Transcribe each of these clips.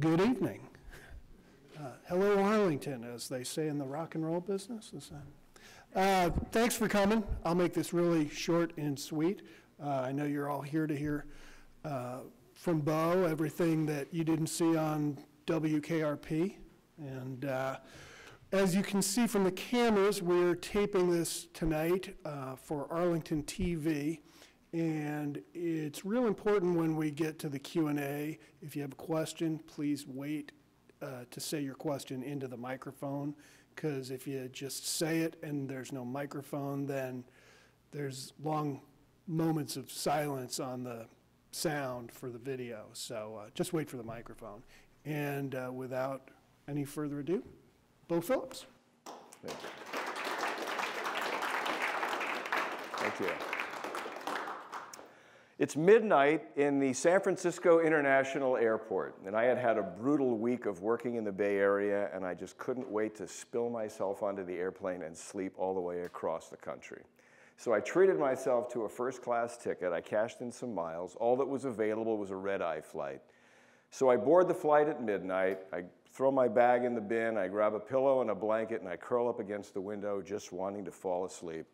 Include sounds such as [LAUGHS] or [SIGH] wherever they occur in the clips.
Good evening. Uh, hello, Arlington, as they say in the rock and roll business. Uh, thanks for coming. I'll make this really short and sweet. Uh, I know you're all here to hear uh, from Beau everything that you didn't see on WKRP. And uh, as you can see from the cameras, we're taping this tonight uh, for Arlington TV. And it's real important when we get to the Q and A. If you have a question, please wait uh, to say your question into the microphone. Because if you just say it and there's no microphone, then there's long moments of silence on the sound for the video. So uh, just wait for the microphone. And uh, without any further ado, Beau Phillips. Thank you. It's midnight in the San Francisco International Airport, and I had had a brutal week of working in the Bay Area, and I just couldn't wait to spill myself onto the airplane and sleep all the way across the country. So I treated myself to a first class ticket. I cashed in some miles. All that was available was a red eye flight. So I board the flight at midnight. I throw my bag in the bin. I grab a pillow and a blanket and I curl up against the window just wanting to fall asleep.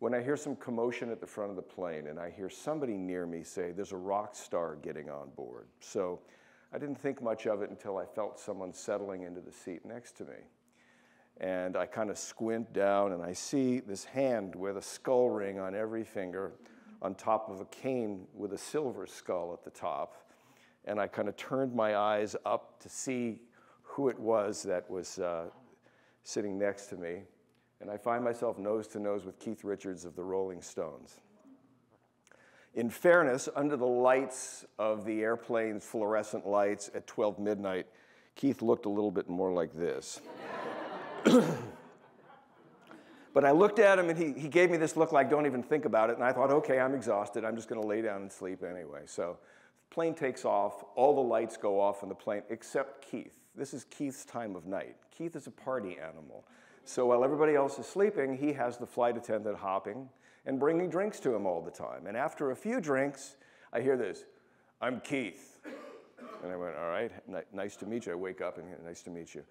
When I hear some commotion at the front of the plane and I hear somebody near me say, There's a rock star getting on board. So I didn't think much of it until I felt someone settling into the seat next to me. And I kind of squint down and I see this hand with a skull ring on every finger on top of a cane with a silver skull at the top. And I kind of turned my eyes up to see who it was that was uh, sitting next to me. And I find myself nose to nose with Keith Richards of the Rolling Stones. In fairness, under the lights of the airplane's fluorescent lights at 12 midnight, Keith looked a little bit more like this. [COUGHS] but I looked at him and he, he gave me this look like, don't even think about it. And I thought, okay, I'm exhausted. I'm just going to lay down and sleep anyway. So the plane takes off. All the lights go off on the plane except Keith. This is Keith's time of night. Keith is a party animal. So while everybody else is sleeping, he has the flight attendant hopping and bringing drinks to him all the time. And after a few drinks, I hear this I'm Keith. And I went, All right, nice to meet you. I wake up and nice to meet you.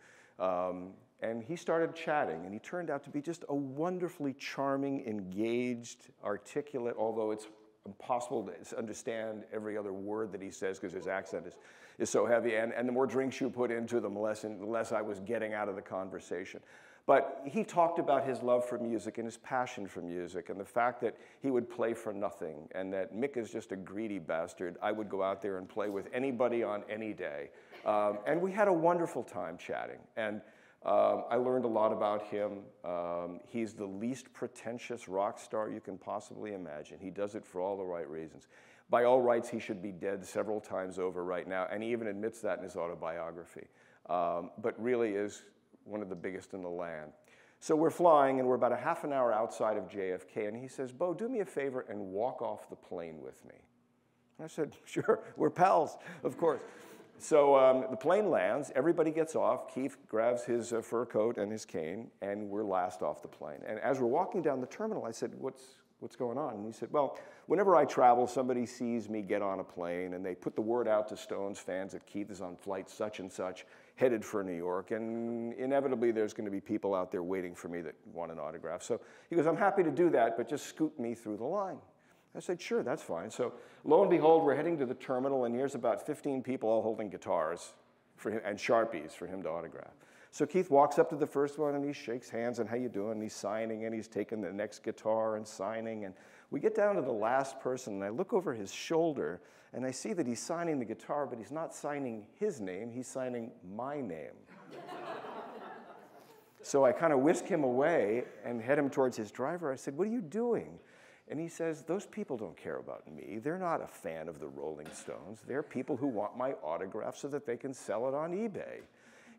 Um, and he started chatting, and he turned out to be just a wonderfully charming, engaged, articulate, although it's impossible to understand every other word that he says because his accent is, is so heavy. And, and the more drinks you put into them, the less, the less I was getting out of the conversation. But he talked about his love for music and his passion for music and the fact that he would play for nothing and that Mick is just a greedy bastard. I would go out there and play with anybody on any day. Um, and we had a wonderful time chatting. And um, I learned a lot about him. Um, he's the least pretentious rock star you can possibly imagine. He does it for all the right reasons. By all rights, he should be dead several times over right now, and he even admits that in his autobiography. Um, but really is one of the biggest in the land. So we're flying, and we're about a half an hour outside of JFK, and he says, Beau, do me a favor and walk off the plane with me. I said, [LAUGHS] sure, we're pals, of course. So um, the plane lands, everybody gets off. Keith grabs his uh, fur coat and his cane, and we're last off the plane. And as we're walking down the terminal, I said, what's, what's going on? And he said, well, whenever I travel, somebody sees me get on a plane, and they put the word out to Stones fans that Keith is on flight such and such, headed for New York. And inevitably, there's going to be people out there waiting for me that want an autograph. So he goes, I'm happy to do that, but just scoot me through the line. I said, sure, that's fine. So lo and behold, we're heading to the terminal, and here's about 15 people all holding guitars for him, and Sharpies for him to autograph. So Keith walks up to the first one, and he shakes hands, and how you doing? And he's signing, and he's taking the next guitar and signing. And we get down to the last person, and I look over his shoulder, and I see that he's signing the guitar, but he's not signing his name, he's signing my name. [LAUGHS] so I kind of whisk him away and head him towards his driver. I said, What are you doing? And he says, Those people don't care about me. They're not a fan of the Rolling Stones. They're people who want my autograph so that they can sell it on eBay.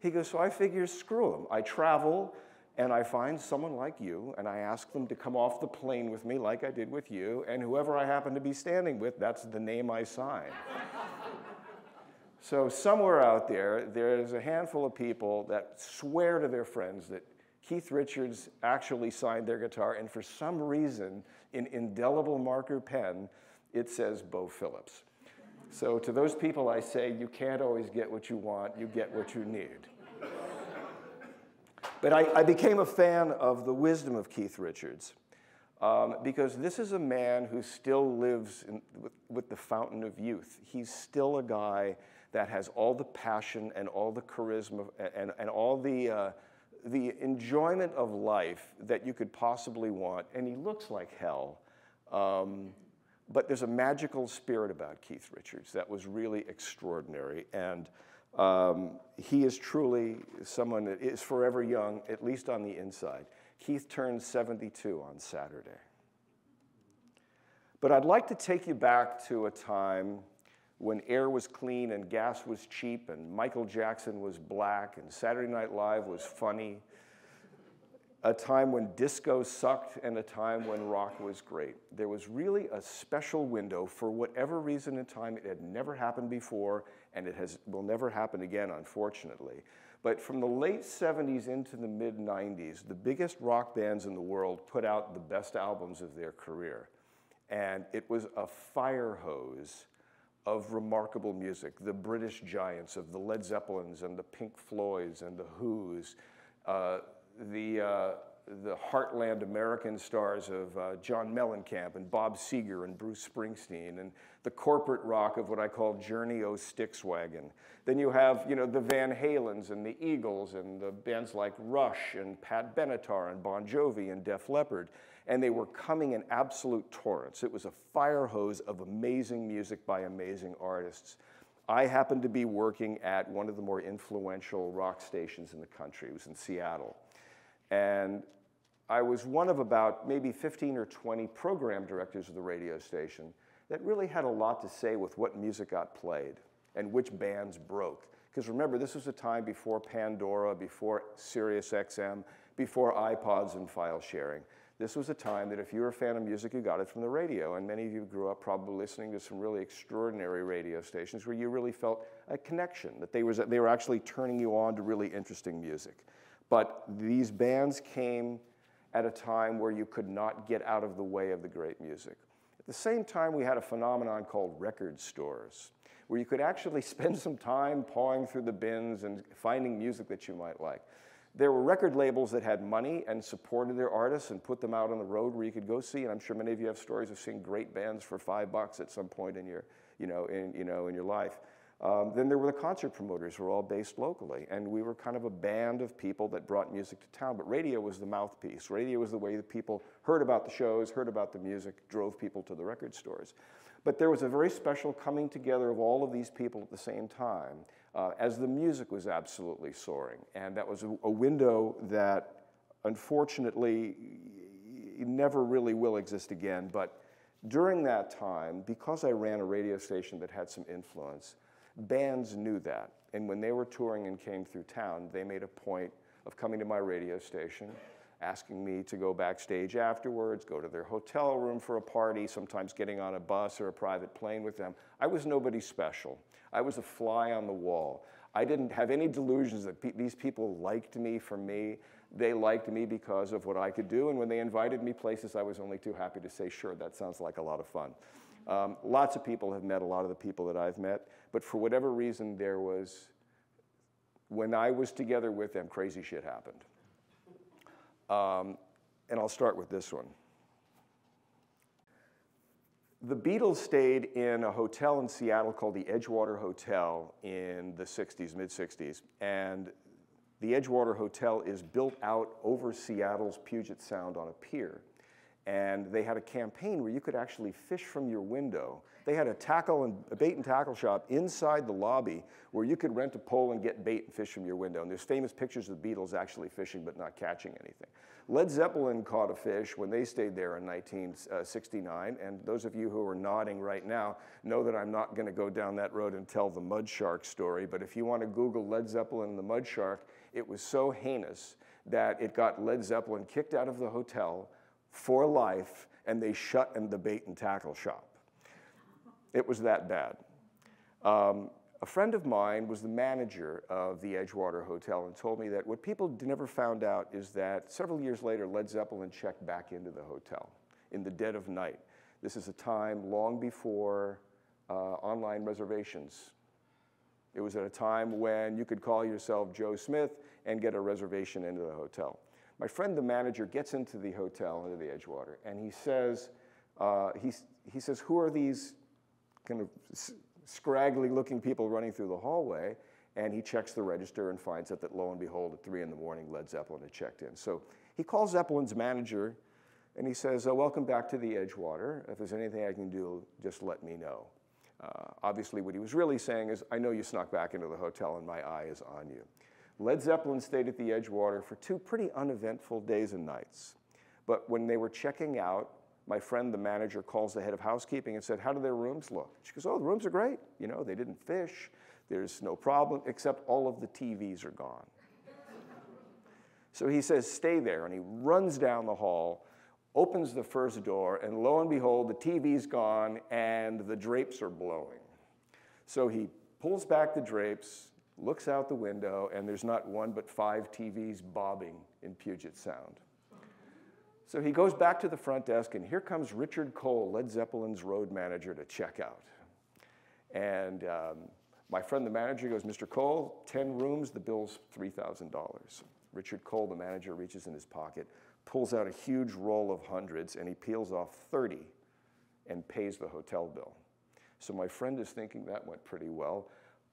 He goes, So I figure, screw them. I travel and I find someone like you and I ask them to come off the plane with me like I did with you, and whoever I happen to be standing with, that's the name I sign. so somewhere out there, there's a handful of people that swear to their friends that Keith Richards actually signed their guitar, and for some reason, in indelible marker pen, it says Beau Phillips. So to those people, I say, you can't always get what you want, you get what you need. But I, I, became a fan of the wisdom of Keith Richards um, because this is a man who still lives in, with, with the fountain of youth. He's still a guy that has all the passion and all the charisma and, and all the, uh, the enjoyment of life that you could possibly want. And he looks like hell. Um, but there's a magical spirit about Keith Richards that was really extraordinary. And um, he is truly someone that is forever young, at least on the inside. Keith turned 72 on Saturday. But I'd like to take you back to a time when air was clean and gas was cheap and Michael Jackson was black and Saturday Night Live was funny a time when disco sucked and a time when rock was great. There was really a special window for whatever reason in time. It had never happened before, and it has, will never happen again, unfortunately. But from the late 70s into the mid 90s, the biggest rock bands in the world put out the best albums of their career. And it was a fire hose of remarkable music. The British giants of the Led Zeppelins and the Pink Floyds and the Who's, uh, the, uh, the heartland American stars of uh, John Mellencamp and Bob Seger and Bruce Springsteen and the corporate rock of what I call Journey O Stixwagon. Then you have, you know, the Van Halens and the Eagles and the bands like Rush and Pat Benatar and Bon Jovi and Def Leppard. And they were coming in absolute torrents. It was a fire hose of amazing music by amazing artists. I happened to be working at one of the more influential rock stations in the country. It was in Seattle. And I was one of about maybe 15 or 20 program directors of the radio station that really had a lot to say with what music got played and which bands broke. Because remember, this was a time before Pandora, before Sirius XM, before iPods and file sharing. This was a time that if you were a fan of music, you got it from the radio. And many of you grew up probably listening to some really extraordinary radio stations where you really felt a connection, that they, was, they were actually turning you on to really interesting music. But these bands came at a time where you could not get out of the way of the great music. At the same time, we had a phenomenon called record stores, where you could actually [LAUGHS] spend some time pawing through the bins and finding music that you might like. There were record labels that had money and supported their artists and put them out on the road where you could go see. And I'm sure many of you have stories of seeing great bands for five bucks at some point in your, you know, in, you know, in your life. Um, then there were the concert promoters who were all based locally. And we were kind of a band of people that brought music to town. But radio was the mouthpiece. Radio was the way that people heard about the shows, heard about the music, drove people to the record stores. But there was a very special coming together of all of these people at the same time uh, as the music was absolutely soaring. And that was a, a window that unfortunately never really will exist again. But during that time, because I ran a radio station that had some influence, Bands knew that. And when they were touring and came through town, they made a point of coming to my radio station, asking me to go backstage afterwards, go to their hotel room for a party, sometimes getting on a bus or a private plane with them. I was nobody special. I was a fly on the wall. I didn't have any delusions that pe these people liked me for me. They liked me because of what I could do. And when they invited me places, I was only too happy to say, sure, that sounds like a lot of fun. Um, lots of people have met a lot of the people that I've met, but for whatever reason, there was, when I was together with them, crazy shit happened. Um, and I'll start with this one. The Beatles stayed in a hotel in Seattle called the Edgewater Hotel in the 60s, mid 60s. And the Edgewater Hotel is built out over Seattle's Puget Sound on a pier and they had a campaign where you could actually fish from your window. They had a tackle and a bait and tackle shop inside the lobby where you could rent a pole and get bait and fish from your window. And there's famous pictures of the Beatles actually fishing but not catching anything. Led Zeppelin caught a fish when they stayed there in 1969. Uh, and those of you who are nodding right now know that I'm not going to go down that road and tell the mud shark story. But if you want to Google Led Zeppelin and the mud shark, it was so heinous that it got Led Zeppelin kicked out of the hotel for life, and they shut in the bait and tackle shop. It was that bad. Um, a friend of mine was the manager of the Edgewater Hotel and told me that what people never found out is that several years later, Led Zeppelin checked back into the hotel in the dead of night. This is a time long before uh, online reservations. It was at a time when you could call yourself Joe Smith and get a reservation into the hotel. My friend, the manager, gets into the hotel, into the Edgewater, and he says, uh, he, he says, who are these kind of scraggly looking people running through the hallway? And he checks the register and finds out that lo and behold, at three in the morning, Led Zeppelin had checked in. So he calls Zeppelin's manager and he says, oh, welcome back to the Edgewater. If there's anything I can do, just let me know. Uh, obviously, what he was really saying is, I know you snuck back into the hotel and my eye is on you. Led Zeppelin stayed at the Edgewater for two pretty uneventful days and nights. But when they were checking out, my friend, the manager, calls the head of housekeeping and said, How do their rooms look? She goes, Oh, the rooms are great. You know, they didn't fish. There's no problem, except all of the TVs are gone. [LAUGHS] so he says, Stay there. And he runs down the hall, opens the first door, and lo and behold, the TV's gone and the drapes are blowing. So he pulls back the drapes, looks out the window, and there's not one but five TVs bobbing in Puget Sound. So he goes back to the front desk, and here comes Richard Cole, Led Zeppelin's road manager, to check out. And um, my friend, the manager, goes, Mr. Cole, 10 rooms, the bill's $3,000. Richard Cole, the manager, reaches in his pocket, pulls out a huge roll of hundreds, and he peels off 30 and pays the hotel bill. So my friend is thinking that went pretty well.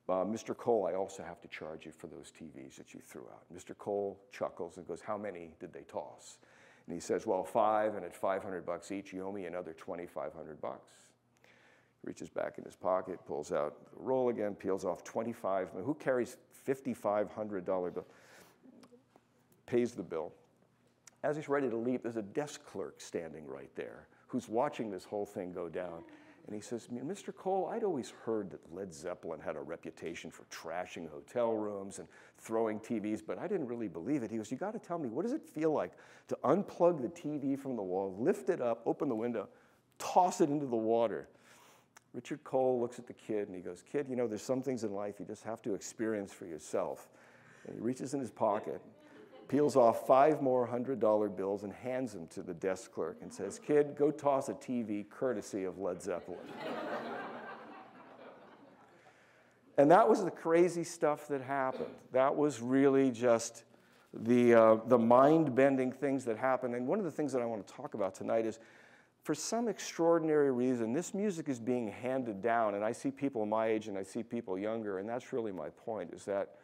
Uh, Mr. Cole, I also have to charge you for those TVs that you threw out. Mr. Cole chuckles and goes, How many did they toss? And he says, Well, five, and at 500 bucks each, you owe me another 2,500 bucks. He reaches back in his pocket, pulls out the roll again, peels off 25. Who carries $5,500 bill? Pays the bill. As he's ready to leave, there's a desk clerk standing right there who's watching this whole thing go down. And he says, Mr. Cole, I'd always heard that Led Zeppelin had a reputation for trashing hotel rooms and throwing TVs, but I didn't really believe it. He goes, You got to tell me, what does it feel like to unplug the TV from the wall, lift it up, open the window, toss it into the water? Richard Cole looks at the kid and he goes, Kid, you know, there's some things in life you just have to experience for yourself. And he reaches in his pocket peels off five more $100 bills and hands them to the desk clerk and says, Kid, go toss a TV courtesy of Led Zeppelin. and that was the crazy stuff that happened. That was really just the, uh, the mind bending things that happened. And one of the things that I want to talk about tonight is for some extraordinary reason, this music is being handed down. And I see people my age and I see people younger, and that's really my point is that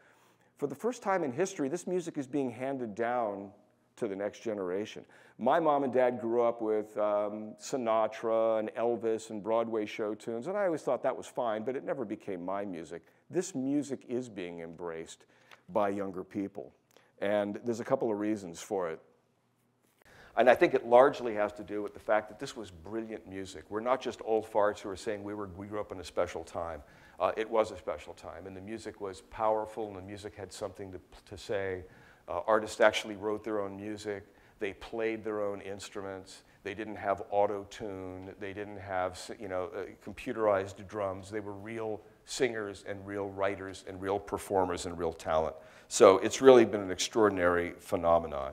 for the first time in history, this music is being handed down to the next generation. My mom and dad grew up with um, Sinatra and Elvis and Broadway show tunes, and I always thought that was fine, but it never became my music. This music is being embraced by younger people, and there's a couple of reasons for it. And I think it largely has to do with the fact that this was brilliant music. We're not just old farts who are saying we, were, we grew up in a special time. Uh, it was a special time, and the music was powerful, and the music had something to, to say. Uh, artists actually wrote their own music. They played their own instruments. They didn't have auto tune. They didn't have you know uh, computerized drums. They were real singers and real writers and real performers and real talent. So it's really been an extraordinary phenomenon.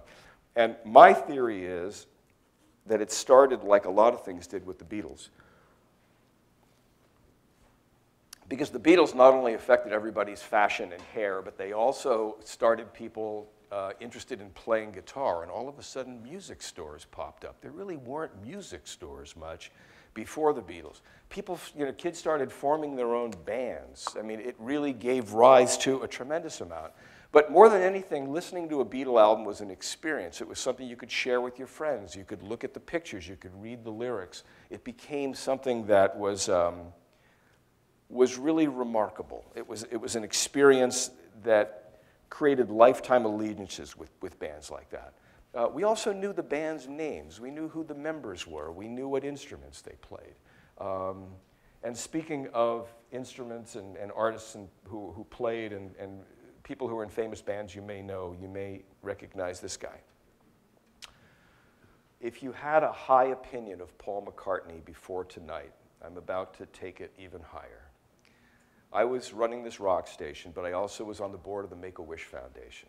And my theory is that it started like a lot of things did with the Beatles. Because the Beatles not only affected everybody's fashion and hair, but they also started people uh, interested in playing guitar, and all of a sudden music stores popped up. There really weren't music stores much before the Beatles. People, you know, kids started forming their own bands. I mean, it really gave rise to a tremendous amount. But more than anything, listening to a Beatle album was an experience. It was something you could share with your friends. You could look at the pictures, you could read the lyrics. It became something that was. Um, was really remarkable. It was, it was an experience that created lifetime allegiances with, with bands like that. Uh, we also knew the band's names. We knew who the members were. We knew what instruments they played. Um, and speaking of instruments and, and artists and who, who played and, and people who are in famous bands you may know, you may recognize this guy. If you had a high opinion of Paul McCartney before tonight, I'm about to take it even higher. I was running this rock station, but I also was on the board of the Make a Wish Foundation.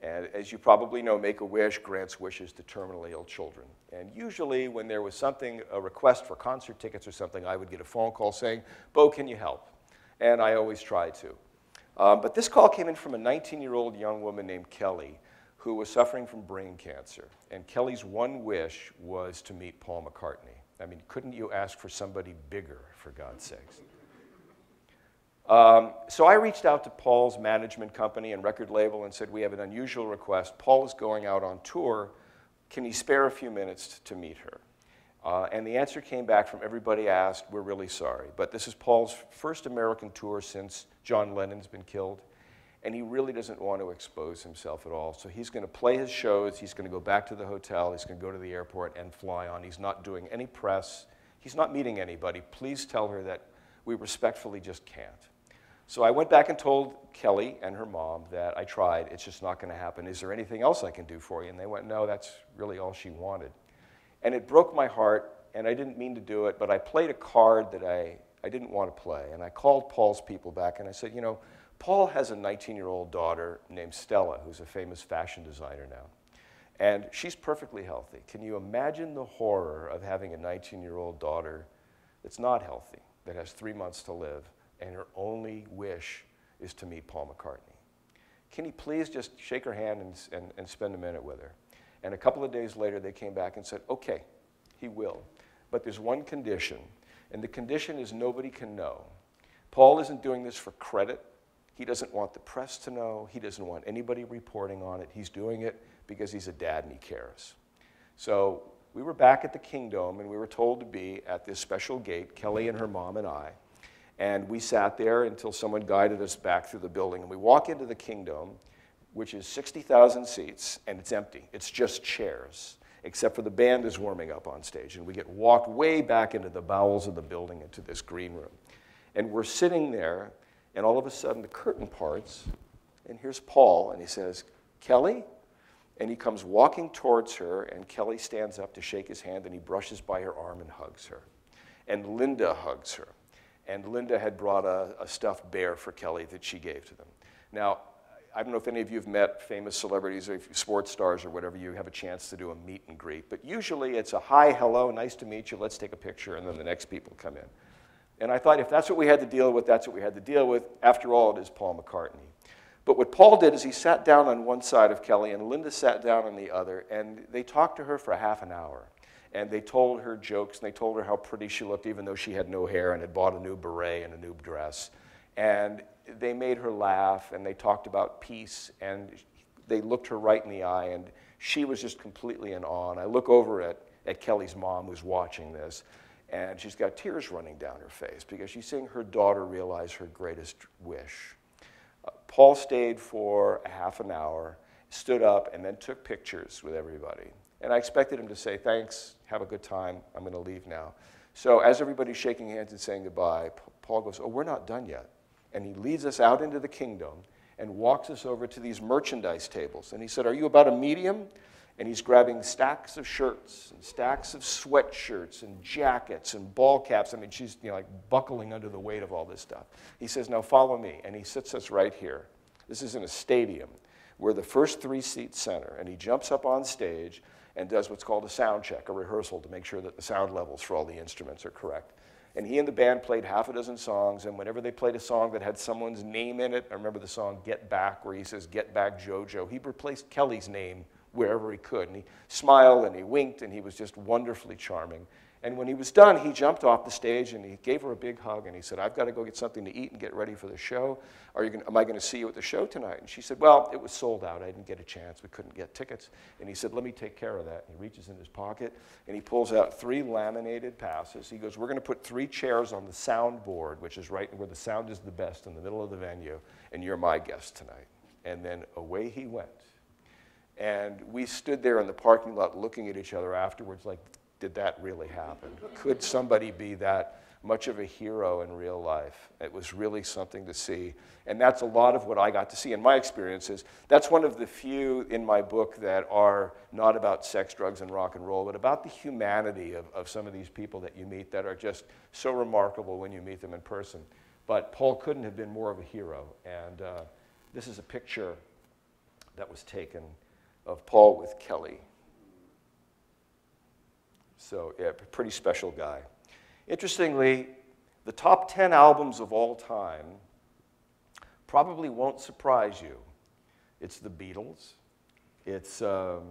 And as you probably know, Make a Wish grants wishes to terminally ill children. And usually, when there was something, a request for concert tickets or something, I would get a phone call saying, Beau, can you help? And I always try to. Um, but this call came in from a 19 year old young woman named Kelly who was suffering from brain cancer. And Kelly's one wish was to meet Paul McCartney. I mean, couldn't you ask for somebody bigger, for God's sakes? Um, so I reached out to Paul's management company and record label and said, We have an unusual request. Paul is going out on tour. Can you spare a few minutes to meet her? Uh, and the answer came back from everybody asked, We're really sorry. But this is Paul's first American tour since John Lennon's been killed. And he really doesn't want to expose himself at all. So he's going to play his shows. He's going to go back to the hotel. He's going to go to the airport and fly on. He's not doing any press. He's not meeting anybody. Please tell her that we respectfully just can't. So I went back and told Kelly and her mom that I tried. It's just not going to happen. Is there anything else I can do for you? And they went, No, that's really all she wanted. And it broke my heart, and I didn't mean to do it, but I played a card that I, I didn't want to play. And I called Paul's people back and I said, You know, Paul has a 19 year old daughter named Stella, who's a famous fashion designer now. And she's perfectly healthy. Can you imagine the horror of having a 19 year old daughter that's not healthy, that has three months to live, and her only wish is to meet Paul McCartney? Can you please just shake her hand and, and, and spend a minute with her? And a couple of days later, they came back and said, okay, he will. But there's one condition, and the condition is nobody can know. Paul isn't doing this for credit. He doesn't want the press to know. He doesn't want anybody reporting on it. He's doing it because he's a dad and he cares. So we were back at the Kingdome and we were told to be at this special gate, Kelly and her mom and I. And we sat there until someone guided us back through the building. And we walk into the Kingdome, which is 60,000 seats, and it's empty. It's just chairs, except for the band is warming up on stage. And we get walked way back into the bowels of the building into this green room. And we're sitting there and all of a sudden, the curtain parts, and here's Paul, and he says, Kelly? And he comes walking towards her, and Kelly stands up to shake his hand, and he brushes by her arm and hugs her. And Linda hugs her. And Linda had brought a, a stuffed bear for Kelly that she gave to them. Now, I don't know if any of you have met famous celebrities or sports stars or whatever, you have a chance to do a meet and greet. But usually it's a hi, hello, nice to meet you, let's take a picture, and then the next people come in. And I thought if that's what we had to deal with, that's what we had to deal with. After all, it is Paul McCartney. But what Paul did is he sat down on one side of Kelly, and Linda sat down on the other, and they talked to her for half an hour. And they told her jokes, and they told her how pretty she looked, even though she had no hair and had bought a new beret and a new dress. And they made her laugh, and they talked about peace, and they looked her right in the eye, and she was just completely in awe. And I look over at, at Kelly's mom, who's watching this, and she's got tears running down her face because she's seeing her daughter realize her greatest wish. Uh, Paul stayed for a half an hour, stood up, and then took pictures with everybody. And I expected him to say, Thanks, have a good time, I'm going to leave now. So, as everybody's shaking hands and saying goodbye, Paul goes, Oh, we're not done yet. And he leads us out into the Kingdome and walks us over to these merchandise tables. And he said, Are you about a medium? and he's grabbing stacks of shirts and stacks of sweatshirts and jackets and ball caps. I mean, she's you know, like buckling under the weight of all this stuff. He says, Now follow me. And he sits us right here. This is in a stadium. We're the first three seat center. And he jumps up on stage and does what's called a sound check, a rehearsal to make sure that the sound levels for all the instruments are correct. And he and the band played half a dozen songs, and whenever they played a song that had someone's name in it, I remember the song Get Back, where he says, Get Back JoJo, he replaced Kelly's name wherever he could. And he smiled and he winked and he was just wonderfully charming. And when he was done, he jumped off the stage and he gave her a big hug and he said, I've got to go get something to eat and get ready for the show. Are you gonna, am I going to see you at the show tonight? And she said, Well, it was sold out. I didn't get a chance. We couldn't get tickets. And he said, Let me take care of that. And he reaches in his pocket and he pulls out three laminated passes. He goes, We're going to put three chairs on the sound board, which is right where the sound is the best in the middle of the venue, and you're my guest tonight. And then away he went. And we stood there in the parking lot looking at each other afterwards, like, did that really happen? Could somebody be that much of a hero in real life? It was really something to see. And that's a lot of what I got to see in my experiences. That's one of the few in my book that are not about sex, drugs, and rock and roll, but about the humanity of, of some of these people that you meet that are just so remarkable when you meet them in person. But Paul couldn't have been more of a hero. And uh, this is a picture that was taken of Paul with Kelly. So, yeah, pretty special guy. Interestingly, the top 10 albums of all time probably won't surprise you. It's the Beatles, it's um,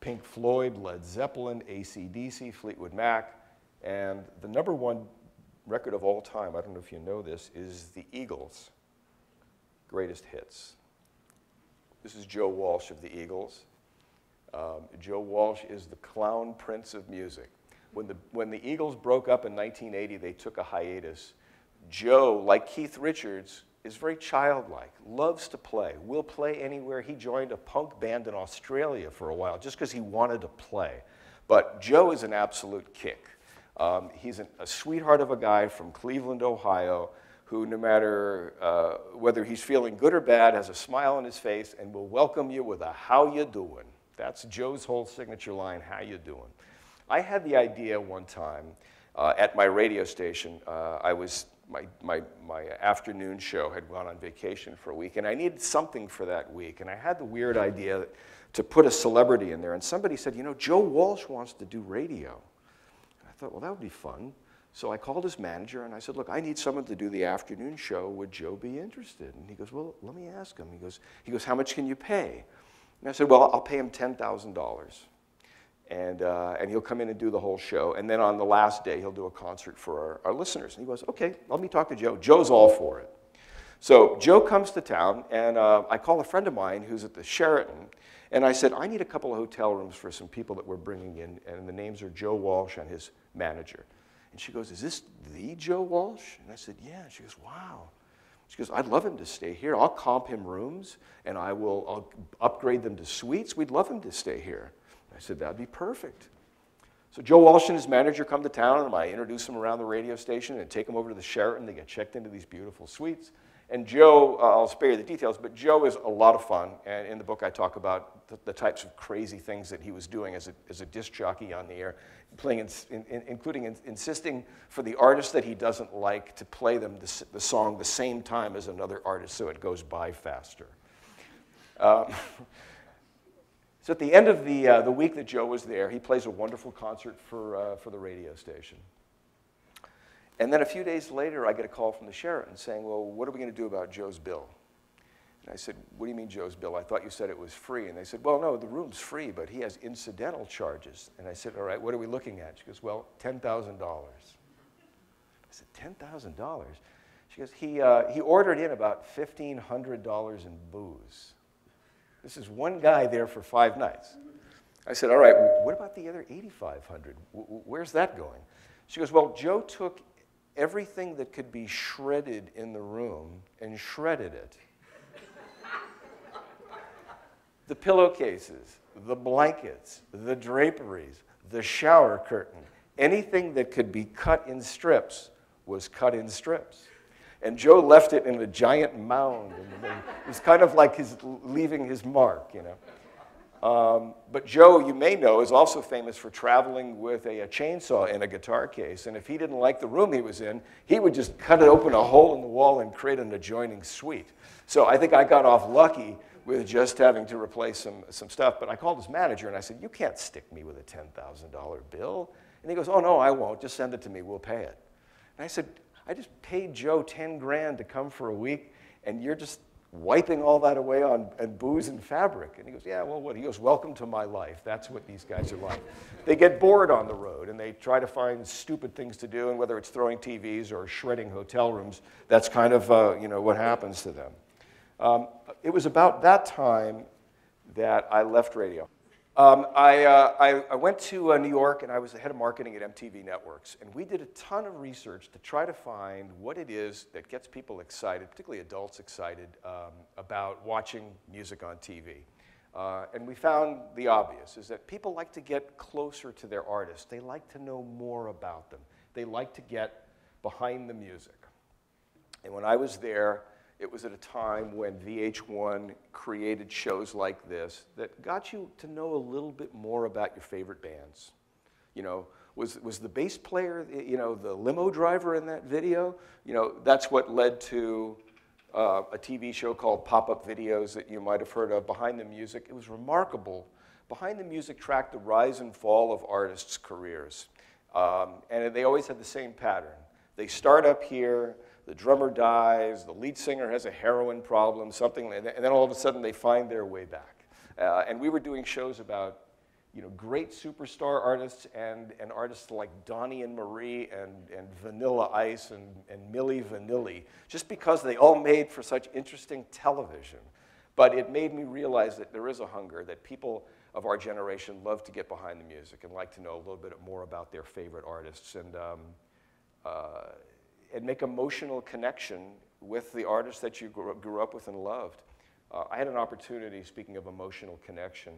Pink Floyd, Led Zeppelin, ACDC, Fleetwood Mac, and the number one record of all time, I don't know if you know this, is the Eagles' greatest hits. This is Joe Walsh of the Eagles. Um, Joe Walsh is the clown prince of music. When the, when the Eagles broke up in 1980, they took a hiatus. Joe, like Keith Richards, is very childlike, loves to play, will play anywhere. He joined a punk band in Australia for a while just because he wanted to play. But Joe is an absolute kick. Um, he's an, a sweetheart of a guy from Cleveland, Ohio, who, no matter uh, whether he's feeling good or bad, has a smile on his face and will welcome you with a "How you doing?" That's Joe's whole signature line. How you doing? I had the idea one time uh, at my radio station. Uh, I was my, my, my afternoon show had gone on vacation for a week, and I needed something for that week. And I had the weird idea to put a celebrity in there. And somebody said, You know, Joe Walsh wants to do radio. I thought, Well, that would be fun. So I called his manager and I said, Look, I need someone to do the afternoon show. Would Joe be interested? And he goes, Well, let me ask him. He goes, he goes How much can you pay? And I said, Well, I'll pay him $10,000 and, uh, and he'll come in and do the whole show. And then on the last day, he'll do a concert for our, our, listeners. And he goes, okay, let me talk to Joe. Joe's all for it. So Joe comes to town, and uh, I call a friend of mine who's at the Sheraton, and I said, I need a couple of hotel rooms for some people that we're bringing in, and the names are Joe Walsh and his manager. And she goes, is this the Joe Walsh? And I said, yeah. She goes, wow. She goes, I'd love him to stay here. I'll comp him rooms, and I will I'll upgrade them to suites. We'd love him to stay here. I said, that'd be perfect. So Joe Walsh and his manager come to town, and I introduce them around the radio station and take them over to the Sheraton. They get checked into these beautiful suites. And Joe, uh, I'll spare you the details, but Joe is a lot of fun. And in the book, I talk about the, the types of crazy things that he was doing as a, as a disc jockey on the air, playing, in, in, including in, insisting for the artist that he doesn't like to play them the, the, song the same time as another artist so it goes by faster. Um, [LAUGHS] So at the end of the, uh, the week that Joe was there, he plays a wonderful concert for, uh, for the radio station. And then a few days later, I get a call from the Sheraton saying, Well, what are we going to do about Joe's bill? And I said, What do you mean, Joe's bill? I thought you said it was free. And they said, Well, no, the room's free, but he has incidental charges. And I said, All right, what are we looking at? She goes, Well, $10,000. I said, $10,000? She goes, he, uh, he ordered in about $1,500 in booze. This is one guy there for five nights. I said, All right, what about the other 8,500? Where's that going? She goes, Well, Joe took everything that could be shredded in the room and shredded it. the pillowcases, the blankets, the draperies, the shower curtain, anything that could be cut in strips was cut in strips. And Joe left it in a giant mound. It was kind of like his leaving his mark, you know. Um, but Joe, you may know, is also famous for traveling with a, a, chainsaw in a guitar case. And if he didn't like the room he was in, he would just cut it open a hole in the wall and create an adjoining suite. So I think I got off lucky with just having to replace some, some stuff. But I called his manager and I said, You can't stick me with a $10,000 bill. And he goes, Oh, no, I won't. Just send it to me. We'll pay it. And I said, I just paid Joe 10 grand to come for a week, and you're just wiping all that away on, on booze and fabric. And he goes, Yeah, well, what? He goes, Welcome to my life. That's what these guys are like. they get bored on the road and they try to find stupid things to do, and whether it's throwing TVs or shredding hotel rooms, that's kind of uh, you know, what happens to them. Um, it was about that time that I left radio. Um, I, uh, I, I, went to uh, New York and I was the head of marketing at MTV Networks. And we did a ton of research to try to find what it is that gets people excited, particularly adults excited, um, about watching music on TV. Uh, and we found the obvious is that people like to get closer to their artists. They like to know more about them. They like to get behind the music. And when I was there, it was at a time when VH1 created shows like this that got you to know a little bit more about your favorite bands. You know, was, was the bass player, you know, the limo driver in that video? You know, that's what led to uh, a TV show called Pop Up Videos that you might have heard of, Behind the Music. It was remarkable. Behind the Music tracked the rise and fall of artists' careers. Um, and they always had the same pattern. They start up here, the drummer dies, the lead singer has a heroin problem, something, and then all of a sudden they find their way back. Uh, and we were doing shows about you know, great superstar artists and, and artists like Donnie and Marie and, and Vanilla Ice and, and Milli Vanilli, just because they all made for such interesting television. But it made me realize that there is a hunger, that people of our generation love to get behind the music and like to know a little bit more about their favorite artists and, um, uh, and make emotional connection with the artists that you grew, up with and loved. Uh, I had an opportunity, speaking of emotional connection,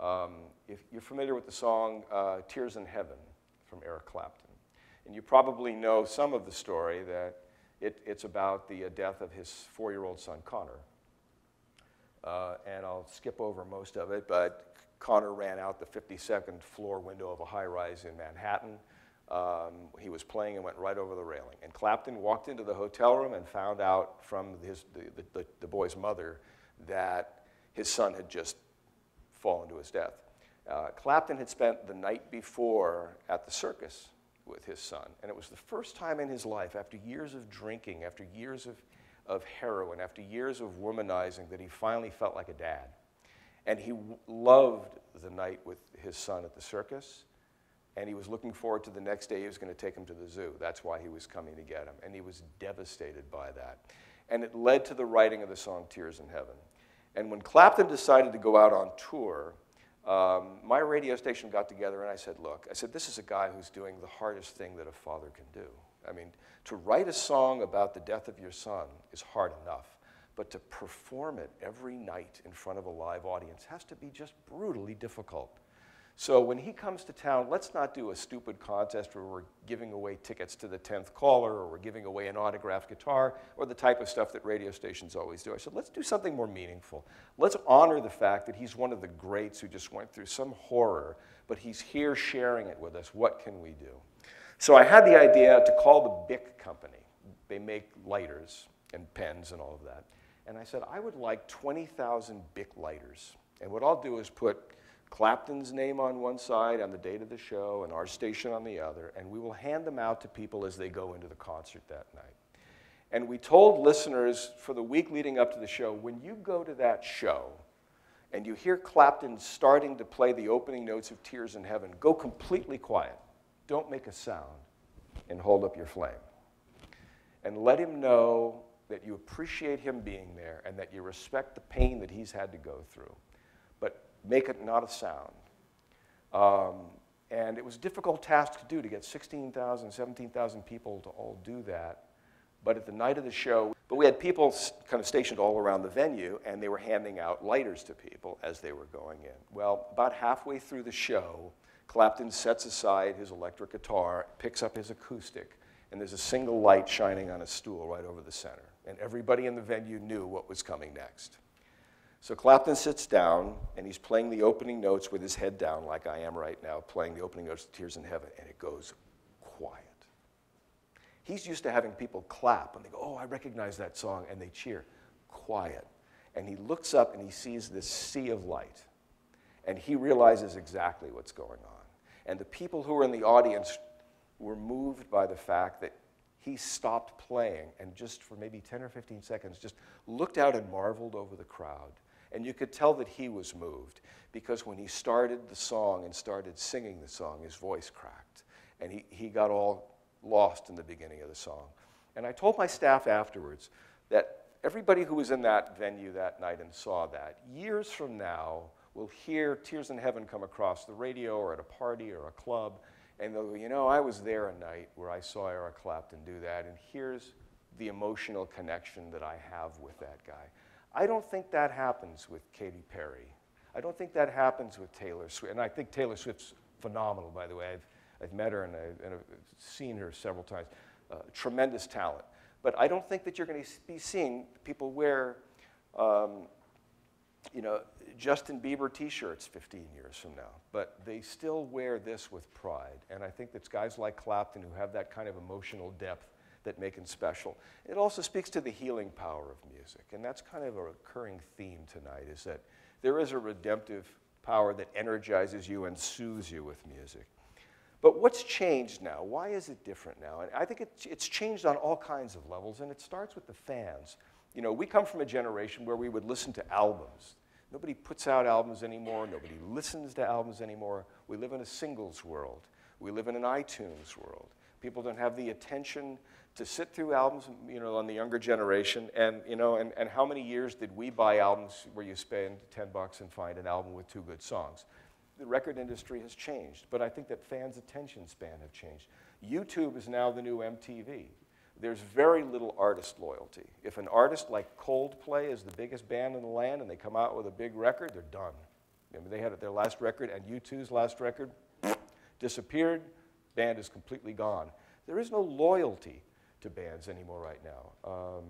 um, if you're familiar with the song uh, Tears in Heaven from Eric Clapton, and you probably know some of the story that it, it's about the uh, death of his four year old son, Connor. Uh, and I'll skip over most of it, but Connor ran out the 52nd floor window of a high rise in Manhattan. Um, he was playing and went right over the railing. And Clapton walked into the hotel room and found out from his, the, the, the boy's mother that his son had just fallen to his death. Uh, Clapton had spent the night before at the circus with his son, and it was the first time in his life, after years of drinking, after years of, of heroin, after years of womanizing, that he finally felt like a dad. And he loved the night with his son at the circus, and he was looking forward to the next day he was going to take him to the zoo. That's why he was coming to get him, and he was devastated by that. And it led to the writing of the song Tears in Heaven. And when Clapton decided to go out on tour, um, my radio station got together and I said, Look, I said, this is a guy who's doing the hardest thing that a father can do. I mean, to write a song about the death of your son is hard enough, but to perform it every night in front of a live audience has to be just brutally difficult. So when he comes to town, let's not do a stupid contest where we're giving away tickets to the 10th caller or we're giving away an autographed guitar or the type of stuff that radio stations always do. I said, let's do something more meaningful. Let's honor the fact that he's one of the greats who just went through some horror, but he's here sharing it with us. What can we do? So I had the idea to call the Bic company. They make lighters and pens and all of that. And I said, I would like 20,000 Bic lighters. And what I'll do is put Clapton's name on one side on the date of the show and our station on the other, and we will hand them out to people as they go into the concert that night. And we told listeners for the week leading up to the show when you go to that show and you hear Clapton starting to play the opening notes of Tears in Heaven, go completely quiet. Don't make a sound and hold up your flame. And let him know that you appreciate him being there and that you respect the pain that he's had to go through make it not a sound. Um, and it was a difficult task to do to get 16,000, 17,000 people to all do that. But at the night of the show, but we had people kind of stationed all around the venue, and they were handing out lighters to people as they were going in. Well, about halfway through the show, Clapton sets aside his electric guitar, picks up his acoustic, and there's a single light shining on a stool right over the center. And everybody in the venue knew what was coming next. So Clapton sits down and he's playing the opening notes with his head down, like I am right now, playing the opening notes of Tears in Heaven, and it goes quiet. He's used to having people clap and they go, Oh, I recognize that song, and they cheer. Quiet. And he looks up and he sees this sea of light, and he realizes exactly what's going on. And the people who were in the audience were moved by the fact that he stopped playing and just for maybe 10 or 15 seconds just looked out and marveled over the crowd and you could tell that he was moved because when he started the song and started singing the song, his voice cracked. And he, he got all lost in the beginning of the song. And I told my staff afterwards that everybody who was in that venue that night and saw that, years from now, will hear Tears in Heaven come across the radio or at a party or a club, and they'll go, you know, I was there a night where I saw Eric Clapton do that, and here's the emotional connection that I have with that guy. I don't think that happens with Katy Perry. I don't think that happens with Taylor Swift. And I think Taylor Swift's phenomenal, by the way. I've, I've met her and, I, and I've seen her several times. Uh, tremendous talent. But I don't think that you're going to be seeing people wear, um, you know, Justin Bieber t-shirts 15 years from now. But they still wear this with pride. And I think that guys like Clapton who have that kind of emotional depth that make it special. It also speaks to the healing power of music, and that's kind of a recurring theme tonight, is that there is a redemptive power that energizes you and soothes you with music. But what's changed now? Why is it different now? And I think it, it's changed on all kinds of levels, and it starts with the fans. You know, we come from a generation where we would listen to albums. Nobody puts out albums anymore. Nobody listens to albums anymore. We live in a singles world. We live in an iTunes world. People don't have the attention to sit through albums, you know, on the younger generation. And, you know, and, and how many years did we buy albums where you spend 10 bucks and find an album with two good songs? The record industry has changed, but I think that fans' attention span have changed. YouTube is now the new MTV. There's very little artist loyalty. If an artist like Coldplay is the biggest band in the land and they come out with a big record, they're done. I mean, they had their last record and U2's last record disappeared, band is completely gone. There is no loyalty to bands anymore right now. Um,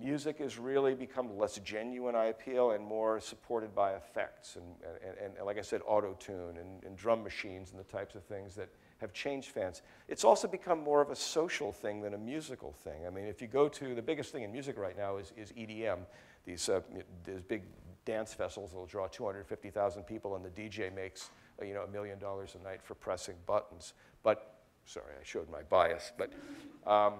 music has really become less genuine, I appeal, and more supported by effects and, and, and like I said, auto-tune and, and drum machines and the types of things that have changed fans. It's also become more of a social thing than a musical thing. I mean, if you go to, the biggest thing in music right now is, is EDM, these, uh, these big dance festivals will draw 250,000 people and the DJ makes, uh, you know, a million dollars a night for pressing buttons. But Sorry, I showed my bias, but um,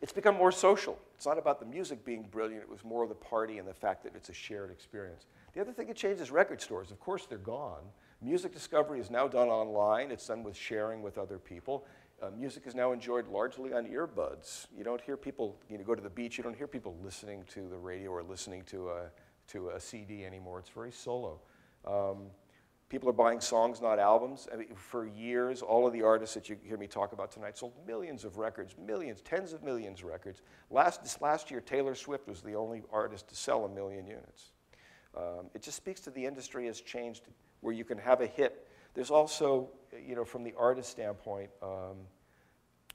it's become more social. It's not about the music being brilliant, it was more the party and the fact that it's a shared experience. The other thing that changed is record stores. Of course, they're gone. Music discovery is now done online, it's done with sharing with other people. Uh, music is now enjoyed largely on earbuds. You don't hear people, you know, go to the beach, you don't hear people listening to the radio or listening to a, to a CD anymore. It's very solo. Um, People are buying songs, not albums. I mean, for years, all of the artists that you hear me talk about tonight sold millions of records, millions, tens of millions of records. Last, this last year, Taylor Swift was the only artist to sell a million units. Um, it just speaks to the industry has changed where you can have a hit. There's also, you know, from the artist standpoint, um,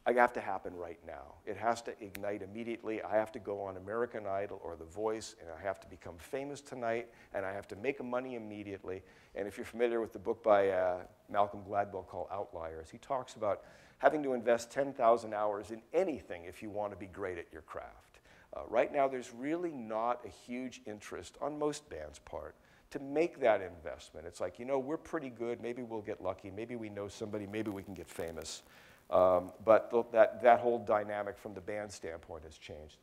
I have to happen right now. It has to ignite immediately. I have to go on American Idol or The Voice, and I have to become famous tonight, and I have to make a money immediately. And if you're familiar with the book by uh, Malcolm Gladwell called Outliers, he talks about having to invest 10,000 hours in anything if you want to be great at your craft. Uh, right now, there's really not a huge interest on most bands' part to make that investment. It's like, you know, we're pretty good. Maybe we'll get lucky. Maybe we know somebody. Maybe we can get famous. Um, but th that, that whole dynamic from the band standpoint has changed.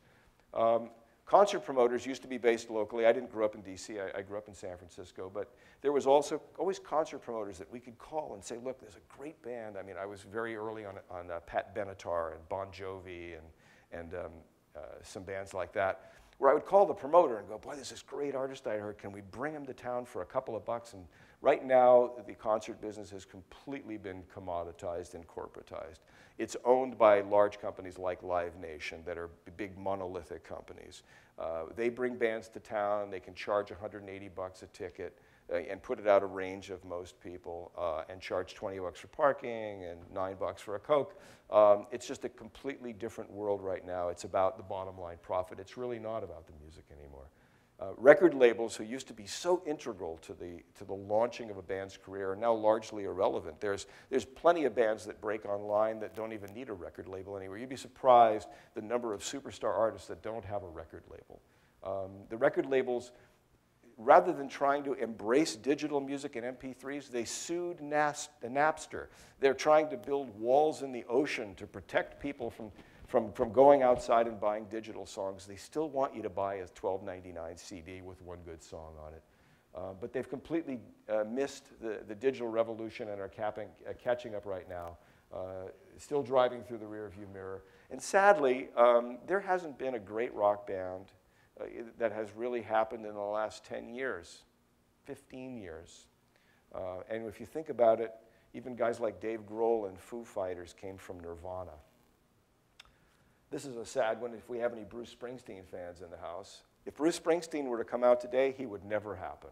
Um, concert promoters used to be based locally. I didn't grow up in DC, I, I, grew up in San Francisco, but there was also always concert promoters that we could call and say, look, there's a great band. I mean, I was very early on, on uh, Pat Benatar and Bon Jovi and, and um, uh, some bands like that, where I would call the promoter and go, boy, there's this great artist I heard. Can we bring him to town for a couple of bucks and Right now, the concert business has completely been commoditized and corporatized. It's owned by large companies like Live Nation that are big monolithic companies. Uh, they bring bands to town, they can charge 180 bucks a ticket uh, and put it out of range of most people uh, and charge 20 bucks for parking and nine bucks for a Coke. Um, it's just a completely different world right now. It's about the bottom line profit. It's really not about the music anymore. Uh, record labels who used to be so integral to the, to the launching of a band's career are now largely irrelevant. There's, there's plenty of bands that break online that don't even need a record label anywhere. You'd be surprised the number of superstar artists that don't have a record label. Um, the record labels, rather than trying to embrace digital music and MP3s, they sued Nas Napster. They're trying to build walls in the ocean to protect people from from, from going outside and buying digital songs. They still want you to buy a $12.99 CD with one good song on it. Uh, but they've completely uh, missed the, the digital revolution and are capping, uh, catching up right now, uh, still driving through the rearview mirror. And sadly, um, there hasn't been a great rock band uh, that has really happened in the last 10 years, 15 years. Uh, and if you think about it, even guys like Dave Grohl and Foo Fighters came from Nirvana. This is a sad one if we have any Bruce Springsteen fans in the house. If Bruce Springsteen were to come out today, he would never happen.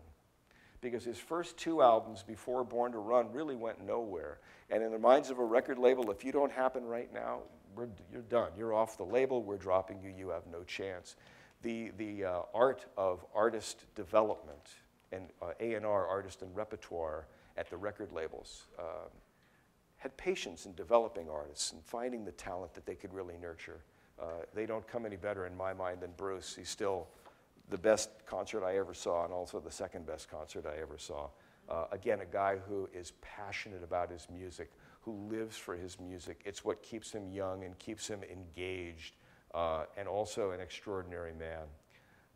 Because his first two albums before Born to Run really went nowhere. And in the minds of a record label, if you don't happen right now, you're done. You're off the label. We're dropping you. You have no chance. The, the uh, art of artist development and uh, A&R, artist and repertoire, at the record labels um, had patience in developing artists and finding the talent that they could really nurture. Uh, they don't come any better in my mind than Bruce. He's still the best concert I ever saw and also the second best concert I ever saw. Uh, again, a guy who is passionate about his music, who lives for his music. It's what keeps him young and keeps him engaged, uh, and also an extraordinary man.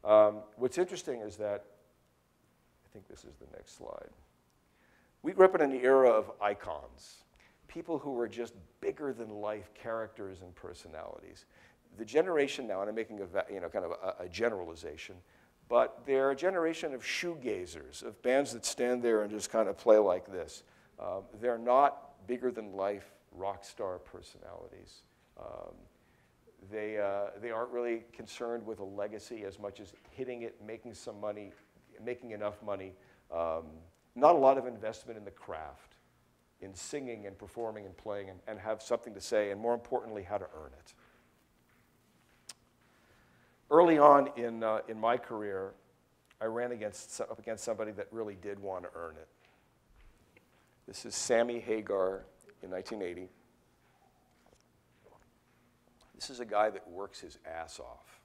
Um, what's interesting is that, I think this is the next slide. We grew up in an era of icons, people who were just bigger than life characters and personalities. The generation now, and I'm making a you know, kind of a, a generalization, but they're a generation of shoegazers, of bands that stand there and just kind of play like this. Um, they're not bigger than life rock star personalities. Um, they, uh, they aren't really concerned with a legacy as much as hitting it, making some money, making enough money. Um, not a lot of investment in the craft, in singing and performing and playing and, and have something to say, and more importantly, how to earn it. Early on in, uh, in my career, I ran against, up against somebody that really did want to earn it. This is Sammy Hagar in 1980. This is a guy that works his ass off.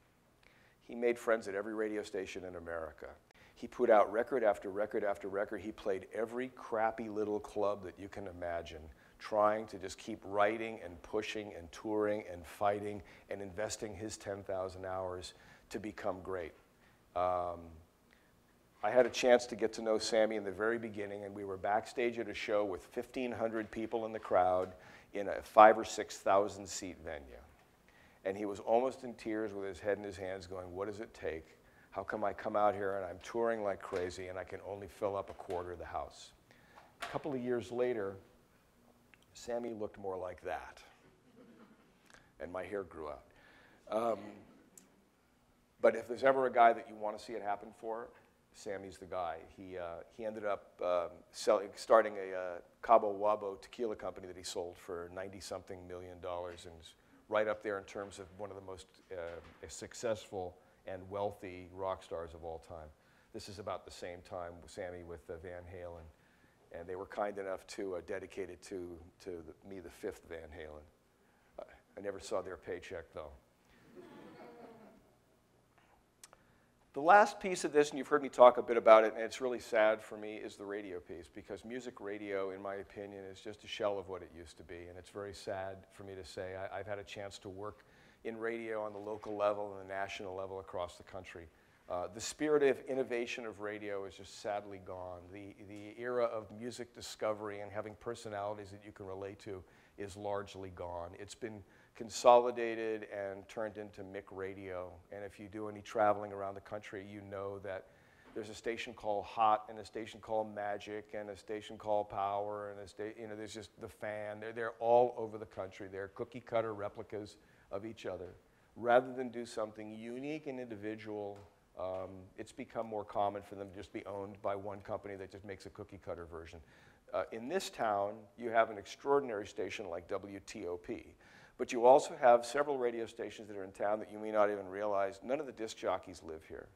He made friends at every radio station in America. He put out record after record after record. He played every crappy little club that you can imagine, trying to just keep writing and pushing and touring and fighting and investing his 10,000 hours to become great. Um, I had a chance to get to know Sammy in the very beginning, and we were backstage at a show with 1,500 people in the crowd in a five or 6,000 seat venue. And he was almost in tears with his head in his hands, going, What does it take? How come I come out here and I'm touring like crazy and I can only fill up a quarter of the house? A couple of years later, Sammy looked more like that. And my hair grew out. Um, but if there's ever a guy that you want to see it happen for, Sammy's the guy. He, uh, he ended up um, selling, starting a uh, Cabo Wabo tequila company that he sold for 90 something million dollars and right up there in terms of one of the most uh, successful and wealthy rock stars of all time. This is about the same time Sammy with uh, Van Halen, and they were kind enough to uh, dedicate it to, to the, me, the fifth Van Halen. I never saw their paycheck, though. The last piece of this, and you've heard me talk a bit about it, and it's really sad for me, is the radio piece, because music radio, in my opinion, is just a shell of what it used to be. And it's very sad for me to say. I, have had a chance to work in radio on the local level and the national level across the country. Uh, the spirit of innovation of radio is just sadly gone. The, the era of music discovery and having personalities that you can relate to is largely gone. It's been consolidated and turned into Mick Radio. And if you do any traveling around the country, you know that there's a station called Hot and a station called Magic and a station called Power and a sta- you know there's just the fan. They're, they're all over the country. They're cookie cutter replicas of each other. Rather than do something unique and individual, um, it's become more common for them to just be owned by one company that just makes a cookie cutter version. Uh, in this town, you have an extraordinary station like WTOP, but you also have several radio stations that are in town that you may not even realize. None of the disc jockeys live here.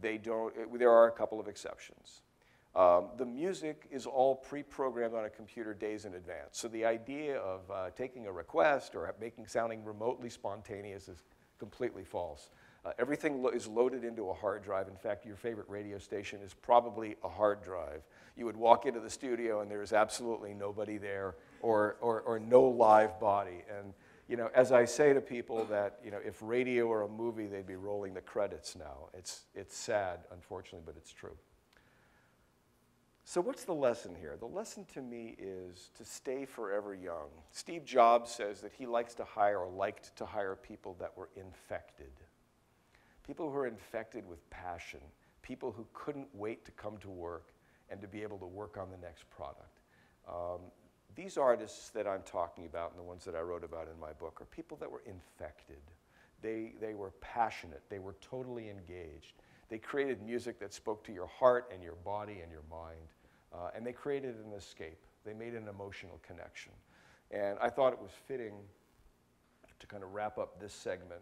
They don't, it, there are a couple of exceptions. Um, the music is all pre-programmed on a computer days in advance. So the idea of uh, taking a request or making sounding remotely spontaneous is completely false. Uh, everything lo is loaded into a hard drive. In fact, your favorite radio station is probably a hard drive. You would walk into the studio and there's absolutely nobody there or, or, or no live body. And you know, as I say to people that, you know, if radio were a movie, they'd be rolling the credits now. It's, it's sad, unfortunately, but it's true. So, what's the lesson here? The lesson to me is to stay forever young. Steve Jobs says that he likes to hire or liked to hire people that were infected. People who are infected with passion, people who couldn't wait to come to work and to be able to work on the next product. Um, these artists that I'm talking about and the ones that I wrote about in my book are people that were infected. They, they were passionate, they were totally engaged. They created music that spoke to your heart and your body and your mind. Uh, and they created an escape. They made an emotional connection. And I thought it was fitting to kind of wrap up this segment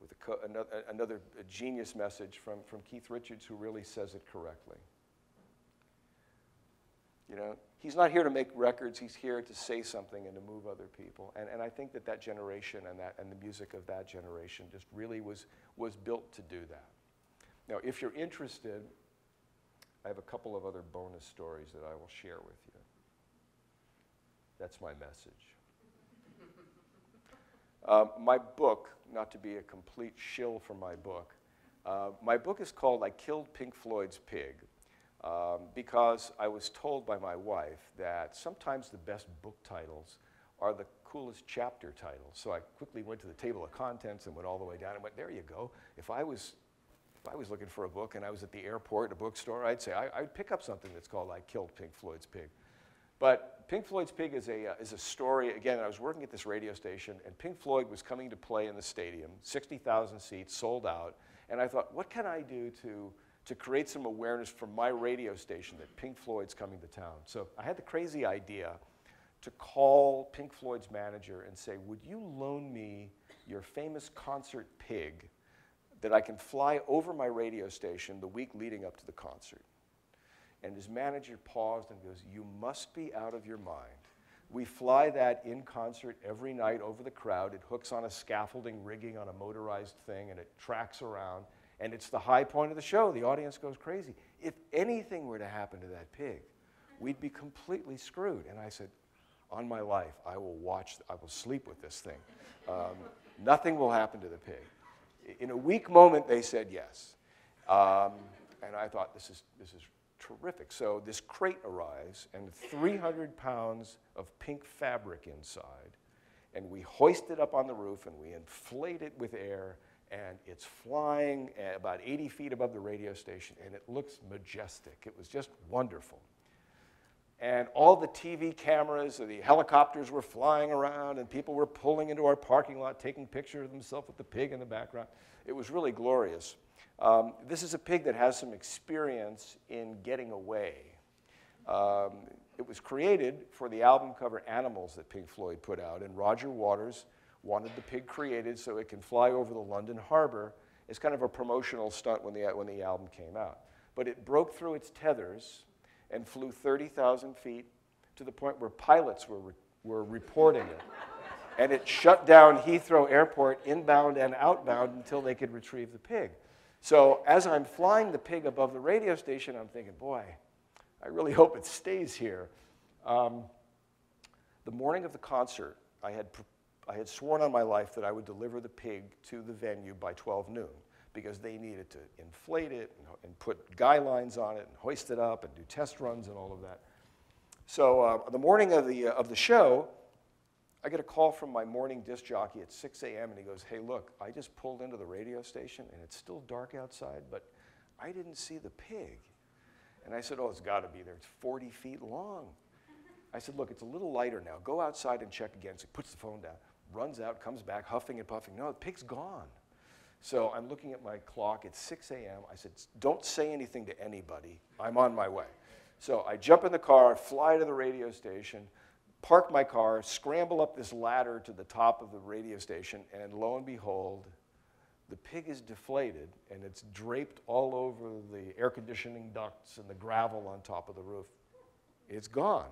with another, another genius message from, from Keith Richards, who really says it correctly. You know, he's not here to make records. He's here to say something and to move other people. And, and I think that that generation and, that, and the music of that generation just really was, was built to do that. Now, if you're interested, I have a couple of other bonus stories that I will share with you. That's my message. [LAUGHS] Uh, my book, not to be a complete shill for my book, uh, my book is called I Killed Pink Floyd's Pig um, because I was told by my wife that sometimes the best book titles are the coolest chapter titles. So I quickly went to the table of contents and went all the way down and went, there you go. If I was, if I was looking for a book and I was at the airport, a bookstore, I'd say I, would pick up something that's called I Killed Pink Floyd's Pig. But Pink Floyd's Pig is a, uh, is a story. Again, I was working at this radio station, and Pink Floyd was coming to play in the stadium, 60,000 seats, sold out. And I thought, what can I do to, to create some awareness for my radio station that Pink Floyd's coming to town? So I had the crazy idea to call Pink Floyd's manager and say, would you loan me your famous concert pig that I can fly over my radio station the week leading up to the concert? And his manager paused and goes, You must be out of your mind. We fly that in concert every night over the crowd. It hooks on a scaffolding rigging on a motorized thing and it tracks around. And it's the high point of the show. The audience goes crazy. If anything were to happen to that pig, we'd be completely screwed. And I said, On my life, I will watch, I will sleep with this thing. Um, nothing will happen to the pig. In a weak moment, they said yes. Um, and I thought, this is, this is terrific. So this crate arrives, and 300 pounds of pink fabric inside, and we hoist it up on the roof, and we inflate it with air, and it's flying about 80 feet above the radio station, and it looks majestic. It was just wonderful. And all the TV cameras, the helicopters were flying around, and people were pulling into our parking lot, taking pictures of themselves with the pig in the background. It was really glorious. Um, this is a pig that has some experience in getting away. Um, it was created for the album cover Animals that Pink Floyd put out, and Roger Waters wanted the pig created so it can fly over the London harbor. It's kind of a promotional stunt when the, when the album came out. But it broke through its tethers and flew 30,000 feet to the point where pilots were, re were reporting it. and it shut down Heathrow Airport inbound and outbound until they could retrieve the pig. So as I'm flying the pig above the radio station, I'm thinking, boy, I really [LAUGHS] hope it stays here. Um, the morning of the concert, I had, I had sworn on my life that I would deliver the pig to the venue by 12 noon because they needed to inflate it and, and put guy lines on it and hoist it up and do test runs and all of that. So uh, the morning of the, uh, of the show, I get a call from my morning disc jockey at 6 a.m. and he goes, Hey, look, I just pulled into the radio station and it's still dark outside, but I didn't see the pig. And I said, Oh, it's got to be there. It's 40 feet long. I said, Look, it's a little lighter now. Go outside and check again. So he puts the phone down, runs out, comes back, huffing and puffing. No, the pig's gone. So I'm looking at my clock. It's 6 a.m. I said, Don't say anything to anybody. I'm on my way. So I jump in the car, fly to the radio station park my car, scramble up this ladder to the top of the radio station, and lo and behold, the pig is deflated and it's draped all over the air conditioning ducts and the gravel on top of the roof. It's gone.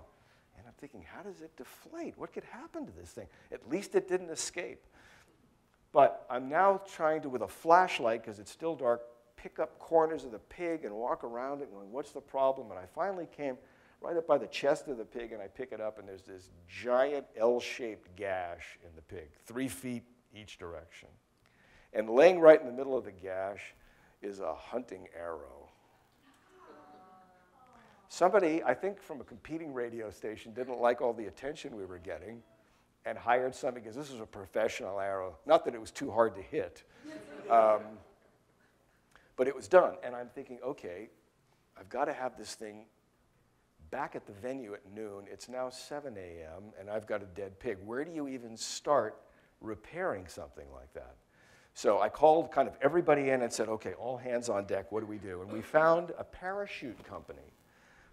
And I'm thinking, how does it deflate? What could happen to this thing? At least it didn't escape. But I'm now trying to, with a flashlight, because it's still dark, pick up corners of the pig and walk around it, going, what's the problem? And I finally came right up by the chest of the pig, and I pick it up, and there's this giant L-shaped gash in the pig, three feet each direction. And laying right in the middle of the gash is a hunting arrow. Somebody, I think from a competing radio station, didn't like all the attention we were getting and hired somebody because this was a professional arrow. Not that it was too hard to hit, [LAUGHS] um, but it was done. And I'm thinking, okay, I've got to have this thing back at the venue at noon. It's now 7 a.m., and I've got a dead pig. Where do you even start repairing something like that? So I called kind of everybody in and said, okay, all hands on deck, what do we do? And we found a parachute company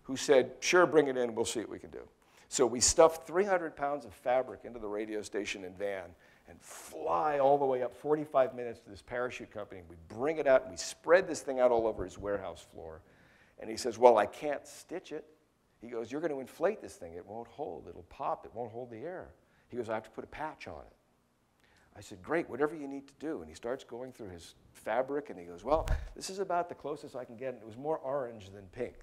who said, sure, bring it in, we'll see what we can do. So we stuffed 300 pounds of fabric into the radio station and van and fly all the way up 45 minutes to this parachute company. We bring it out and we spread this thing out all over his warehouse floor. And he says, well, I can't stitch it. He goes, You're going to inflate this thing. It won't hold. It'll pop. It won't hold the air. He goes, I have to put a patch on it. I said, Great, whatever you need to do. And he starts going through his fabric and he goes, Well, this is about the closest I can get. And it was more orange than pink.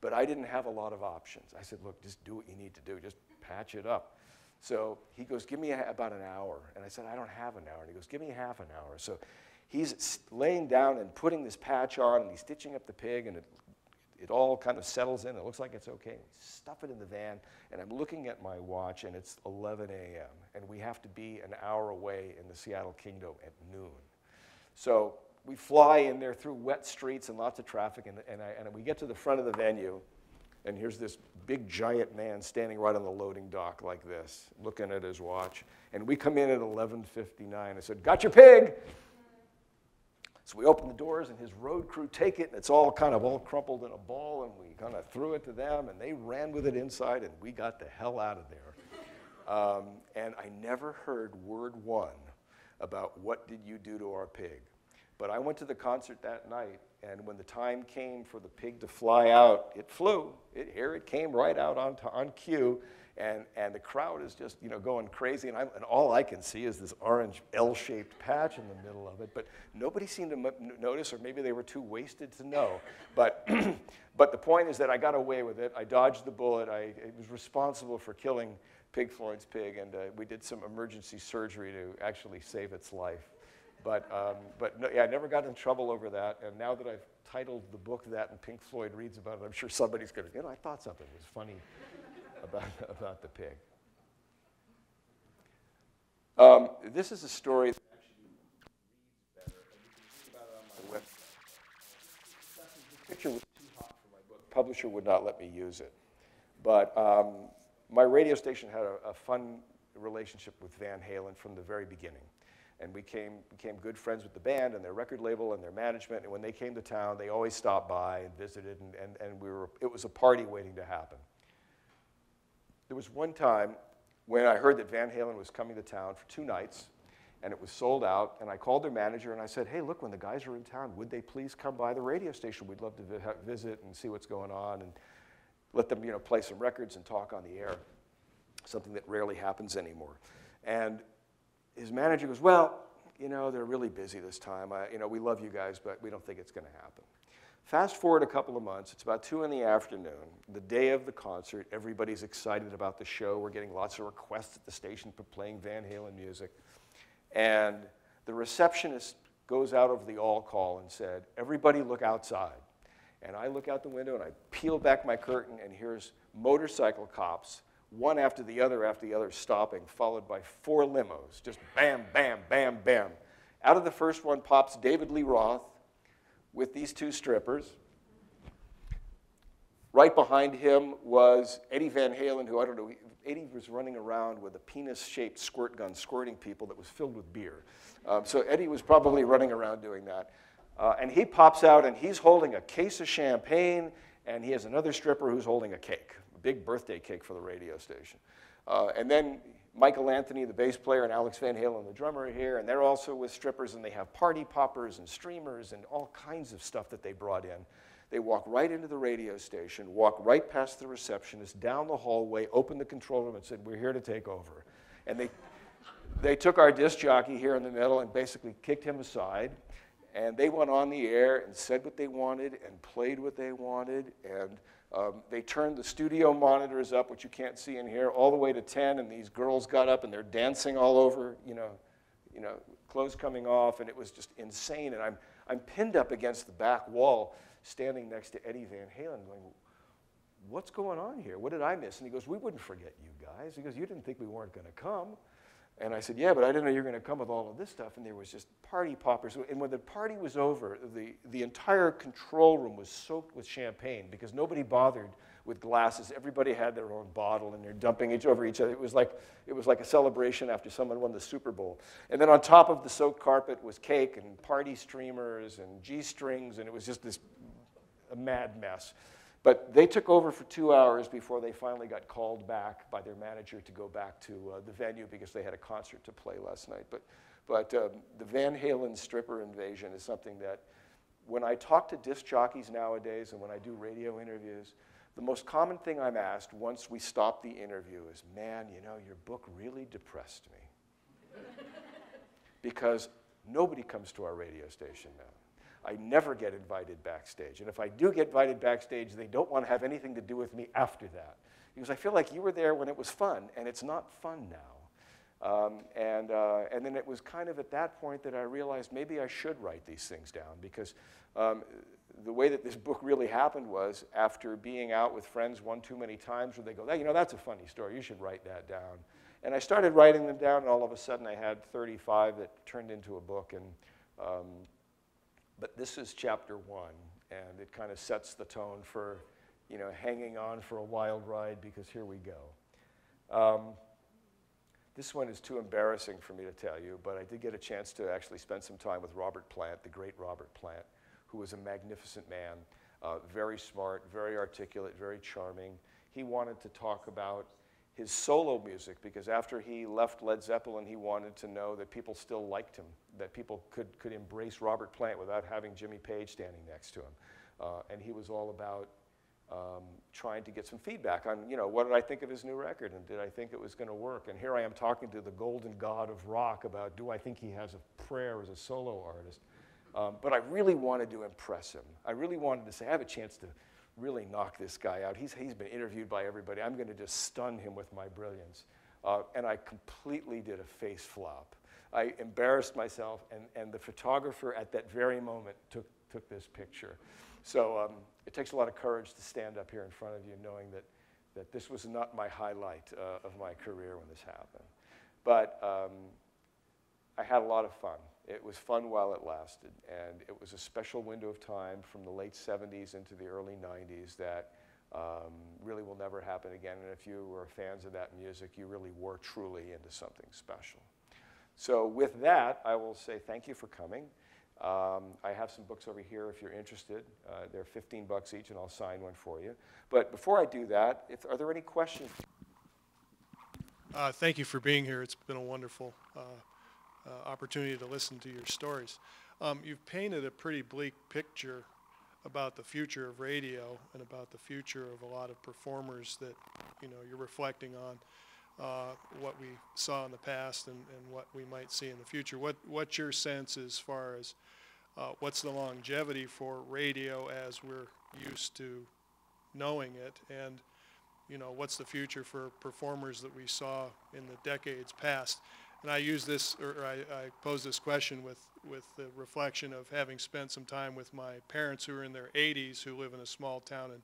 But I didn't have a lot of options. I said, Look, just do what you need to do. Just patch it up. So he goes, Give me a, about an hour. And I said, I don't have an hour. And he goes, Give me half an hour. So he's laying down and putting this patch on and he's stitching up the pig and it, it all kind of settles in. It looks like it's okay. We stuff it in the van and I'm looking at my watch and it's 11 a.m. and we have to be an hour away in the Seattle Kingdome at noon. So we fly in there through wet streets and lots of traffic and, and, I, and we get to the front of the venue and here's this big giant man standing right on the loading dock like this, looking at his watch. And we come in at 11:59. I said, "Got your pig." So we open the doors, and his road crew take it, and it's all kind of all crumpled in a ball, and we kind of threw it to them, and they ran with it inside, and we got the hell out of there. Um, and I never heard word one about what did you do to our pig. But I went to the concert that night, and when the time came for the pig to fly out, it flew. It, here it came right out on, on cue, and, and the crowd is just you know going crazy, and, and all I can see is this orange L-shaped patch in the middle of it. But nobody seemed to m- notice, or maybe they were too wasted to know. But, [CLEARS THROAT] but the point is that I got away with it. I dodged the bullet. I, was responsible for killing Pig Floyd's pig, and uh, we did some emergency surgery to actually save its life. But, um, but no, yeah, I never got in trouble over that. And now that I've titled the book that and Pink Floyd reads about it, I'm sure somebody's going to, you know, I thought something was funny about, [LAUGHS] about the pig. Um, this is a story that actually reads better, and you can read about it on my website. The picture was too hot for my book. Publisher would not let me use it. But um, my radio station had a, a fun relationship with Van Halen from the very beginning and we came, became good friends with the band and their record label and their management. And when they came to town, they always stopped by and visited, and, and, and we were, it was a party waiting to happen. There was one time when I heard that Van Halen was coming to town for two nights, and it was sold out, and I called their manager and I said, hey, look, when the guys are in town, would they please come by the radio station? We'd love to vi visit and see what's going on and let them, you know, play some records and talk on the air, something that rarely happens anymore. And his manager goes, Well, you know, they're really busy this time. I, you know, we love you guys, but we don't think it's going to happen. Fast forward a couple of months, it's about 2 in the afternoon, the day of the concert. Everybody's excited about the show. We're getting lots of requests at the station for playing Van Halen music. And the receptionist goes out of the all call and said, Everybody look outside. And I look out the window and I peel back my curtain, and here's motorcycle cops one after the other after the other stopping, followed by four limos, just bam, bam, bam, bam. Out of the first one pops David Lee Roth with these two strippers. Right behind him was Eddie Van Halen, who I don't know, Eddie was running around with a penis shaped squirt gun squirting people that was filled with beer. Um, so Eddie was probably running around doing that. Uh, and he pops out and he's holding a case of champagne, and he has another stripper who's holding a cake a big birthday cake for the radio station. Uh, and then Michael Anthony, the bass player, and Alex Van Halen, the drummer, are here, and they're also with strippers, and they have party poppers and streamers and all kinds of stuff that they brought in. They walk right into the radio station, walk right past the receptionist, down the hallway, opened the control room, and said, We're here to take over. And they, they took our disc jockey here in the middle and basically kicked him aside. And they went on the air and said what they wanted and played what they wanted. And um, they turned the studio monitors up, which you can't see in here, all the way to 10, and these girls got up and they're dancing all over, you know, you know, clothes coming off, and it was just insane. And I'm, I'm pinned up against the back wall, standing next to Eddie Van Halen, going, what's going on here? What did I miss? And he goes, we wouldn't forget you guys. He goes, you didn't think we weren't going to come. And I said, yeah, but I didn't know you were going to come with all of this stuff. And there was just party poppers. And when the party was over, the, the entire control room was soaked with champagne because nobody bothered with glasses. Everybody had their own bottle and they're dumping each over each other. It was like, it was like a celebration after someone won the Super Bowl. And then on top of the soaked carpet was cake and party streamers and G-strings. And it was just this a mad mess. But they took over for two hours before they finally got called back by their manager to go back to uh, the venue because they had a concert to play last night. But, but um, the Van Halen stripper invasion is something that when I talk to disc jockeys nowadays and when I do radio interviews, The most common thing I'm asked once we stop the interview is, man, you know, your book really depressed me. [LAUGHS] because nobody comes to our radio station now. I never get invited backstage. And if I do get invited backstage, they don't want to have anything to do with me after that. Because I feel like you were there when it was fun, and it's not fun now. Um, and, uh, and then it was kind of at that point that I realized maybe I should write these things down because um, the way that this [LAUGHS] book really happened was after being out with friends one too many times where they go, you know, that's a funny story, you should write that down. And I started writing them down, and all of a sudden I had 35 that turned into a book. And, um, but this is chapter one, and it kind of sets the tone for, you know, hanging on for a wild ride because here we go. Um, this one is too embarrassing for me to tell you, but I did get a chance to actually spend some time with Robert Plant, the great Robert Plant, who was a magnificent man, uh, very smart, very articulate, very charming. He wanted to talk about his solo music because after he left Led Zeppelin, he wanted to know that people still liked him, that people could, could embrace Robert Plant without having Jimmy Page standing next to him. Uh, and he was all about um, trying to get some feedback on, you know, what did I think of his new record and did I think it was going to work? And here I am talking to the golden god of rock about do I think he has a prayer as a solo artist? Um, but I really wanted to impress him. I really wanted to say, I have a chance to really knock this guy out. He's, he's been interviewed by everybody. I'm going to just stun him with my brilliance. Uh, and I completely did a face flop. I embarrassed myself, and, and the photographer at that very moment took, took this picture. So um, it takes a lot of courage to stand up here in front of you knowing that, that this was not my highlight uh, of my career when this happened. But um, I had a lot of fun. It was fun while it lasted, and it was a special window of time from the late 70s into the early 90s that um, really will never happen again. And if you were fans of that music, you really were truly into something special. So with that, I will say thank you for coming. Um, I have some books over here if you're interested. Uh, they're 15 bucks each, and I'll sign one for you. But before I do that, if, are there any questions? Uh, thank you for being here. It's been a wonderful uh, uh opportunity to listen to your stories. Um, you've painted a pretty bleak picture about the future of radio and about the future of a lot of performers that you know you're reflecting on uh, what we saw in the past and, and what we might see in the future. What what's your sense as far as uh, what's the longevity for radio as we're used to knowing it, and you know what's the future for performers that we saw in the decades past. And I use this, or I, I pose this question with with the reflection of having spent some time with my parents who are in their 80s, who live in a small town in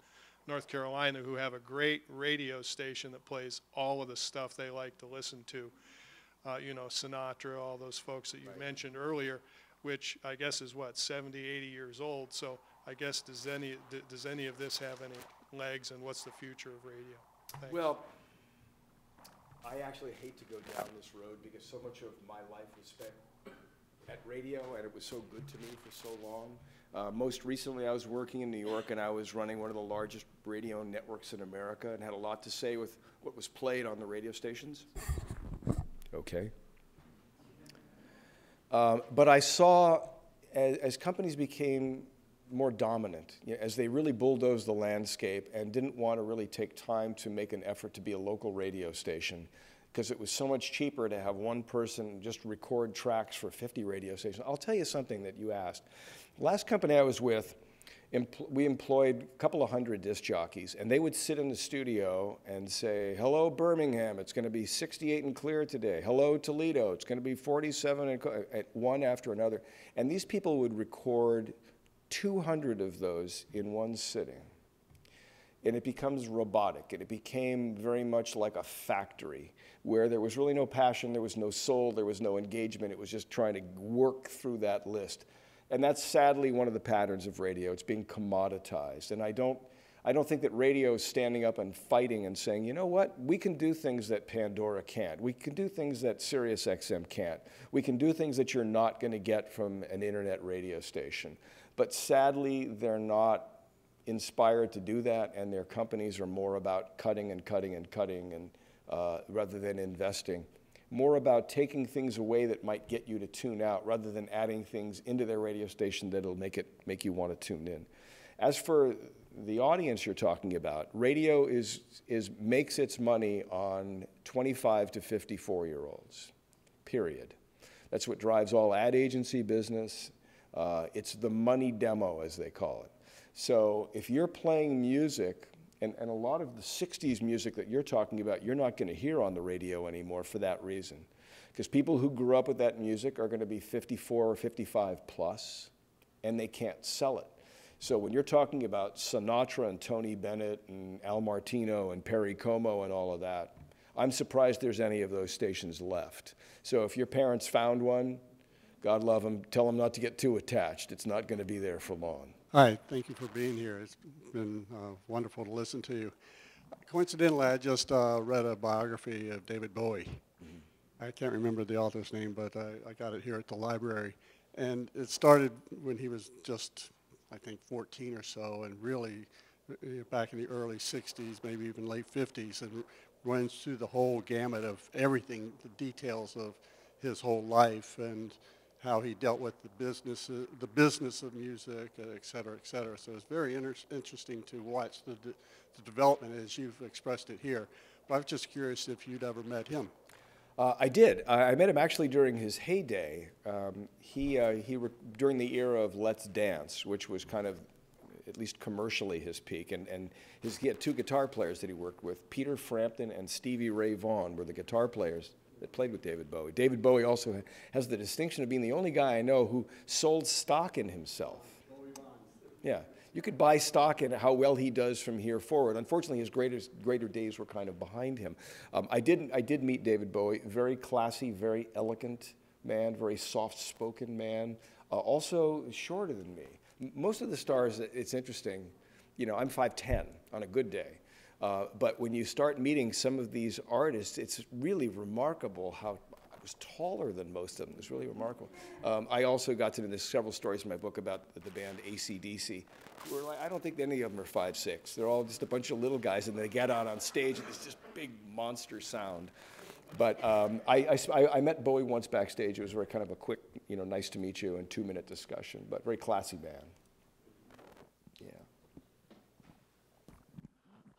North Carolina, who have a great radio station that plays all of the stuff they like to listen to. Uh, you know, Sinatra, all those folks that you right. mentioned earlier which I guess is what 70, 80 years old. So I guess does any does any of this have any legs, and what's the future of radio? Thanks. Well, I actually hate to go down this road because so much of my life was spent at radio, and it was so good to me for so long. Uh, most recently, I was working in New York, and I was running one of the largest radio networks in America, and had a lot to say with what was played on the radio stations. Okay. Um, but I saw as, as, companies became more dominant, you know, as they really bulldozed the landscape and didn't want to really take time to make an effort to be a local radio station, because it was so much cheaper to have one person just record tracks for 50 radio stations. I'll tell you something that you asked. Last company I was with, we employed a couple of hundred disc jockeys, and they would sit in the studio and say, Hello, Birmingham, it's going to be 68 and clear today. Hello, Toledo, it's going to be 47 and clear, one after another. And these people would record 200 of those in one sitting. And it becomes robotic, and it became very much like a factory where there was really no passion, there was no soul, there was no engagement. It was just trying to work through that list. And that's sadly one of the patterns of radio. It's being commoditized. And I don't, I don't think that radio is standing up and fighting and saying, you know what, we can do things that Pandora can't. We can do things that SiriusXM can't. We can do things that you're not going to get from an internet radio station. But sadly, they're not inspired to do that, and their companies are more about cutting and cutting and cutting and, uh, rather than investing more about taking things away that might get you to tune out rather than adding things into their radio station that'll make it make you want to tune in. As for the audience you're talking about, radio is, is, makes its money on 25 to 54 year olds, period. That's what drives all ad agency business. Uh, it's the money demo, as they call it. So if you're playing music, and, and a lot of the 60s music that you're talking about, you're not going to hear on the radio anymore for that reason. Because people who grew up with that music are going to be 54 or 55 plus, and they can't sell it. So when you're talking about Sinatra and Tony Bennett and Al Martino and Perry Como and all of that, I'm surprised there's any of those stations left. So if your parents found one, God love them, tell them not to get too attached. It's not going to be there for long. Hi, thank you for being here. It's been uh, wonderful to listen to you. Coincidentally, I just uh, read a biography of David Bowie. Mm-hmm. I can't remember the author's name, but I, I got it here at the library. And it started when he was just, I think, 14 or so, and really uh, back in the early 60s, maybe even late 50s, and runs through the whole gamut of everything, the details of his whole life. And how he dealt with the business, the business of music, et cetera, et cetera. So it's very inter- interesting to watch the, de- the development as you've expressed it here. But I was just curious if you'd ever met him. Uh, I did. I, I met him actually during his heyday. Um, he, uh, he during the era of Let's Dance, which was kind of, at least commercially, his peak. And, and his, he had two guitar players that he worked with. Peter Frampton and Stevie Ray Vaughan were the guitar players that played with David Bowie. David Bowie also has the distinction of being the only guy I know who sold stock in himself. Yeah, you could buy stock in how well he does from here forward. Unfortunately, his greatest, greater days were kind of behind him. Um, I, didn't, I did meet David Bowie, very classy, very elegant man, very soft-spoken man, uh, also shorter than me. Most of the stars, it's interesting, you know, I'm 5'10 on a good day. Uh, but when you start meeting some of these artists, it's really remarkable how I was taller than most of them. It's really remarkable. Um, I also got to know there's several stories in my book about the, band ACDC. Who like, I don't think any of them are five six. They're all just a bunch of little guys, and they get out on stage, and it's this big monster sound. But um, I, I, I, met Bowie once backstage. It was very kind of a quick, you know, nice to meet you and two minute discussion, but very classy band.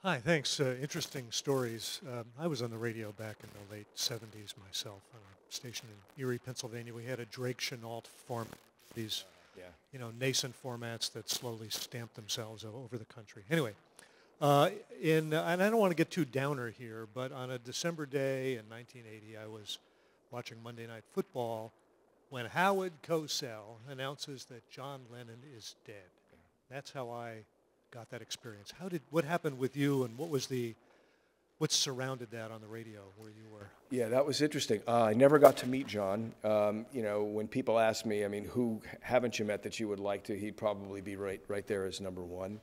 Hi, thanks. Uh, interesting stories. Um, I was on the radio back in the late 70s myself on a station in Erie, Pennsylvania. We had a Drake Chenault format, these yeah. you know, nascent formats that slowly stamped themselves over the country. Anyway, uh, in, uh, and I don't want to get too downer here, but on a December day in 1980, I was watching Monday Night Football when Howard Cosell announces that John Lennon is dead. That's how I got that experience. How did what happened with you, and what was the what surrounded that on the radio where you were? Yeah, that was interesting. Uh, I never got to meet John. Um, you know, when people ask me, I mean, who haven't you met that you would like to? He'd probably be right right there as number one.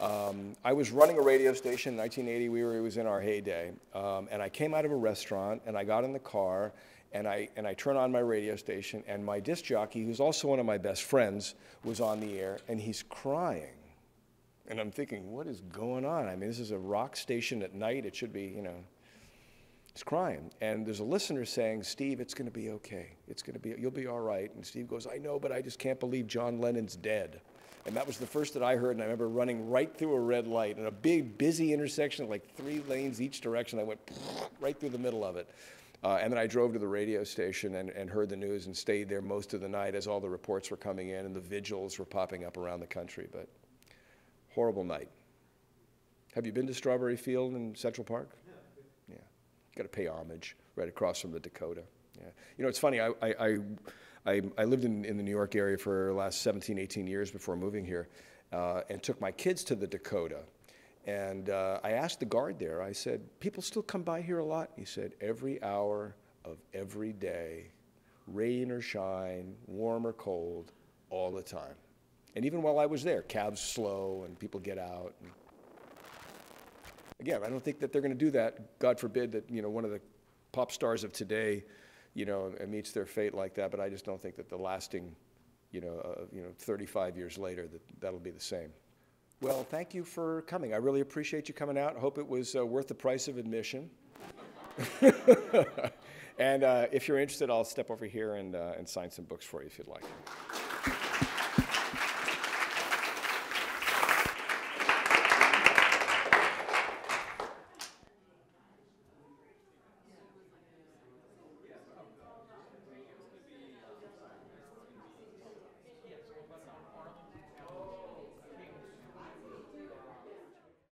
Um, I was running a radio station in 1980. We were it was in our heyday, um, and I came out of a restaurant and I got in the car. And I, and I turn on my radio station, and my disc jockey, who's also one of my best friends, was on the air, and he's crying and I'm thinking, what is going on? I mean, this is a rock station at night. It should be, you know, it's crying. And there's a listener saying, Steve, it's going to be okay. It's going to be, you'll be all right. And Steve goes, I know, but I just can't believe John Lennon's dead. And that was the first that I heard. And I remember running right through a red light in a big, busy intersection, like three lanes each direction. I went right through the middle of it. Uh, and then I drove to the radio station and, and heard the news and stayed there most of the night as all the reports were coming in and the vigils were popping up around the country. But horrible night. Have you been to Strawberry Field in Central Park? Yeah. Yeah. Got to pay homage right across from the Dakota. Yeah. You know, it's funny. I, I, I, I lived in, in the New York area for the last 17, 18 years before moving here uh, and took my kids to the Dakota. And uh, I asked the guard there, I said, people still come by here a lot? He said, every hour of every day, rain or shine, warm or cold, all the time. And even while I was there, cabs slow and people get out. And again, I don't think that they're going to do that. God forbid that you know one of the pop stars of today, you know, meets their fate like that. But I just don't think that the lasting, you know, uh, you know, 35 years later that that'll be the same. Well, thank you for coming. I really appreciate you coming out. I hope it was uh, worth the price of admission. [LAUGHS] and uh, if you're interested, I'll step over here and, uh, and sign some books for you if you'd like.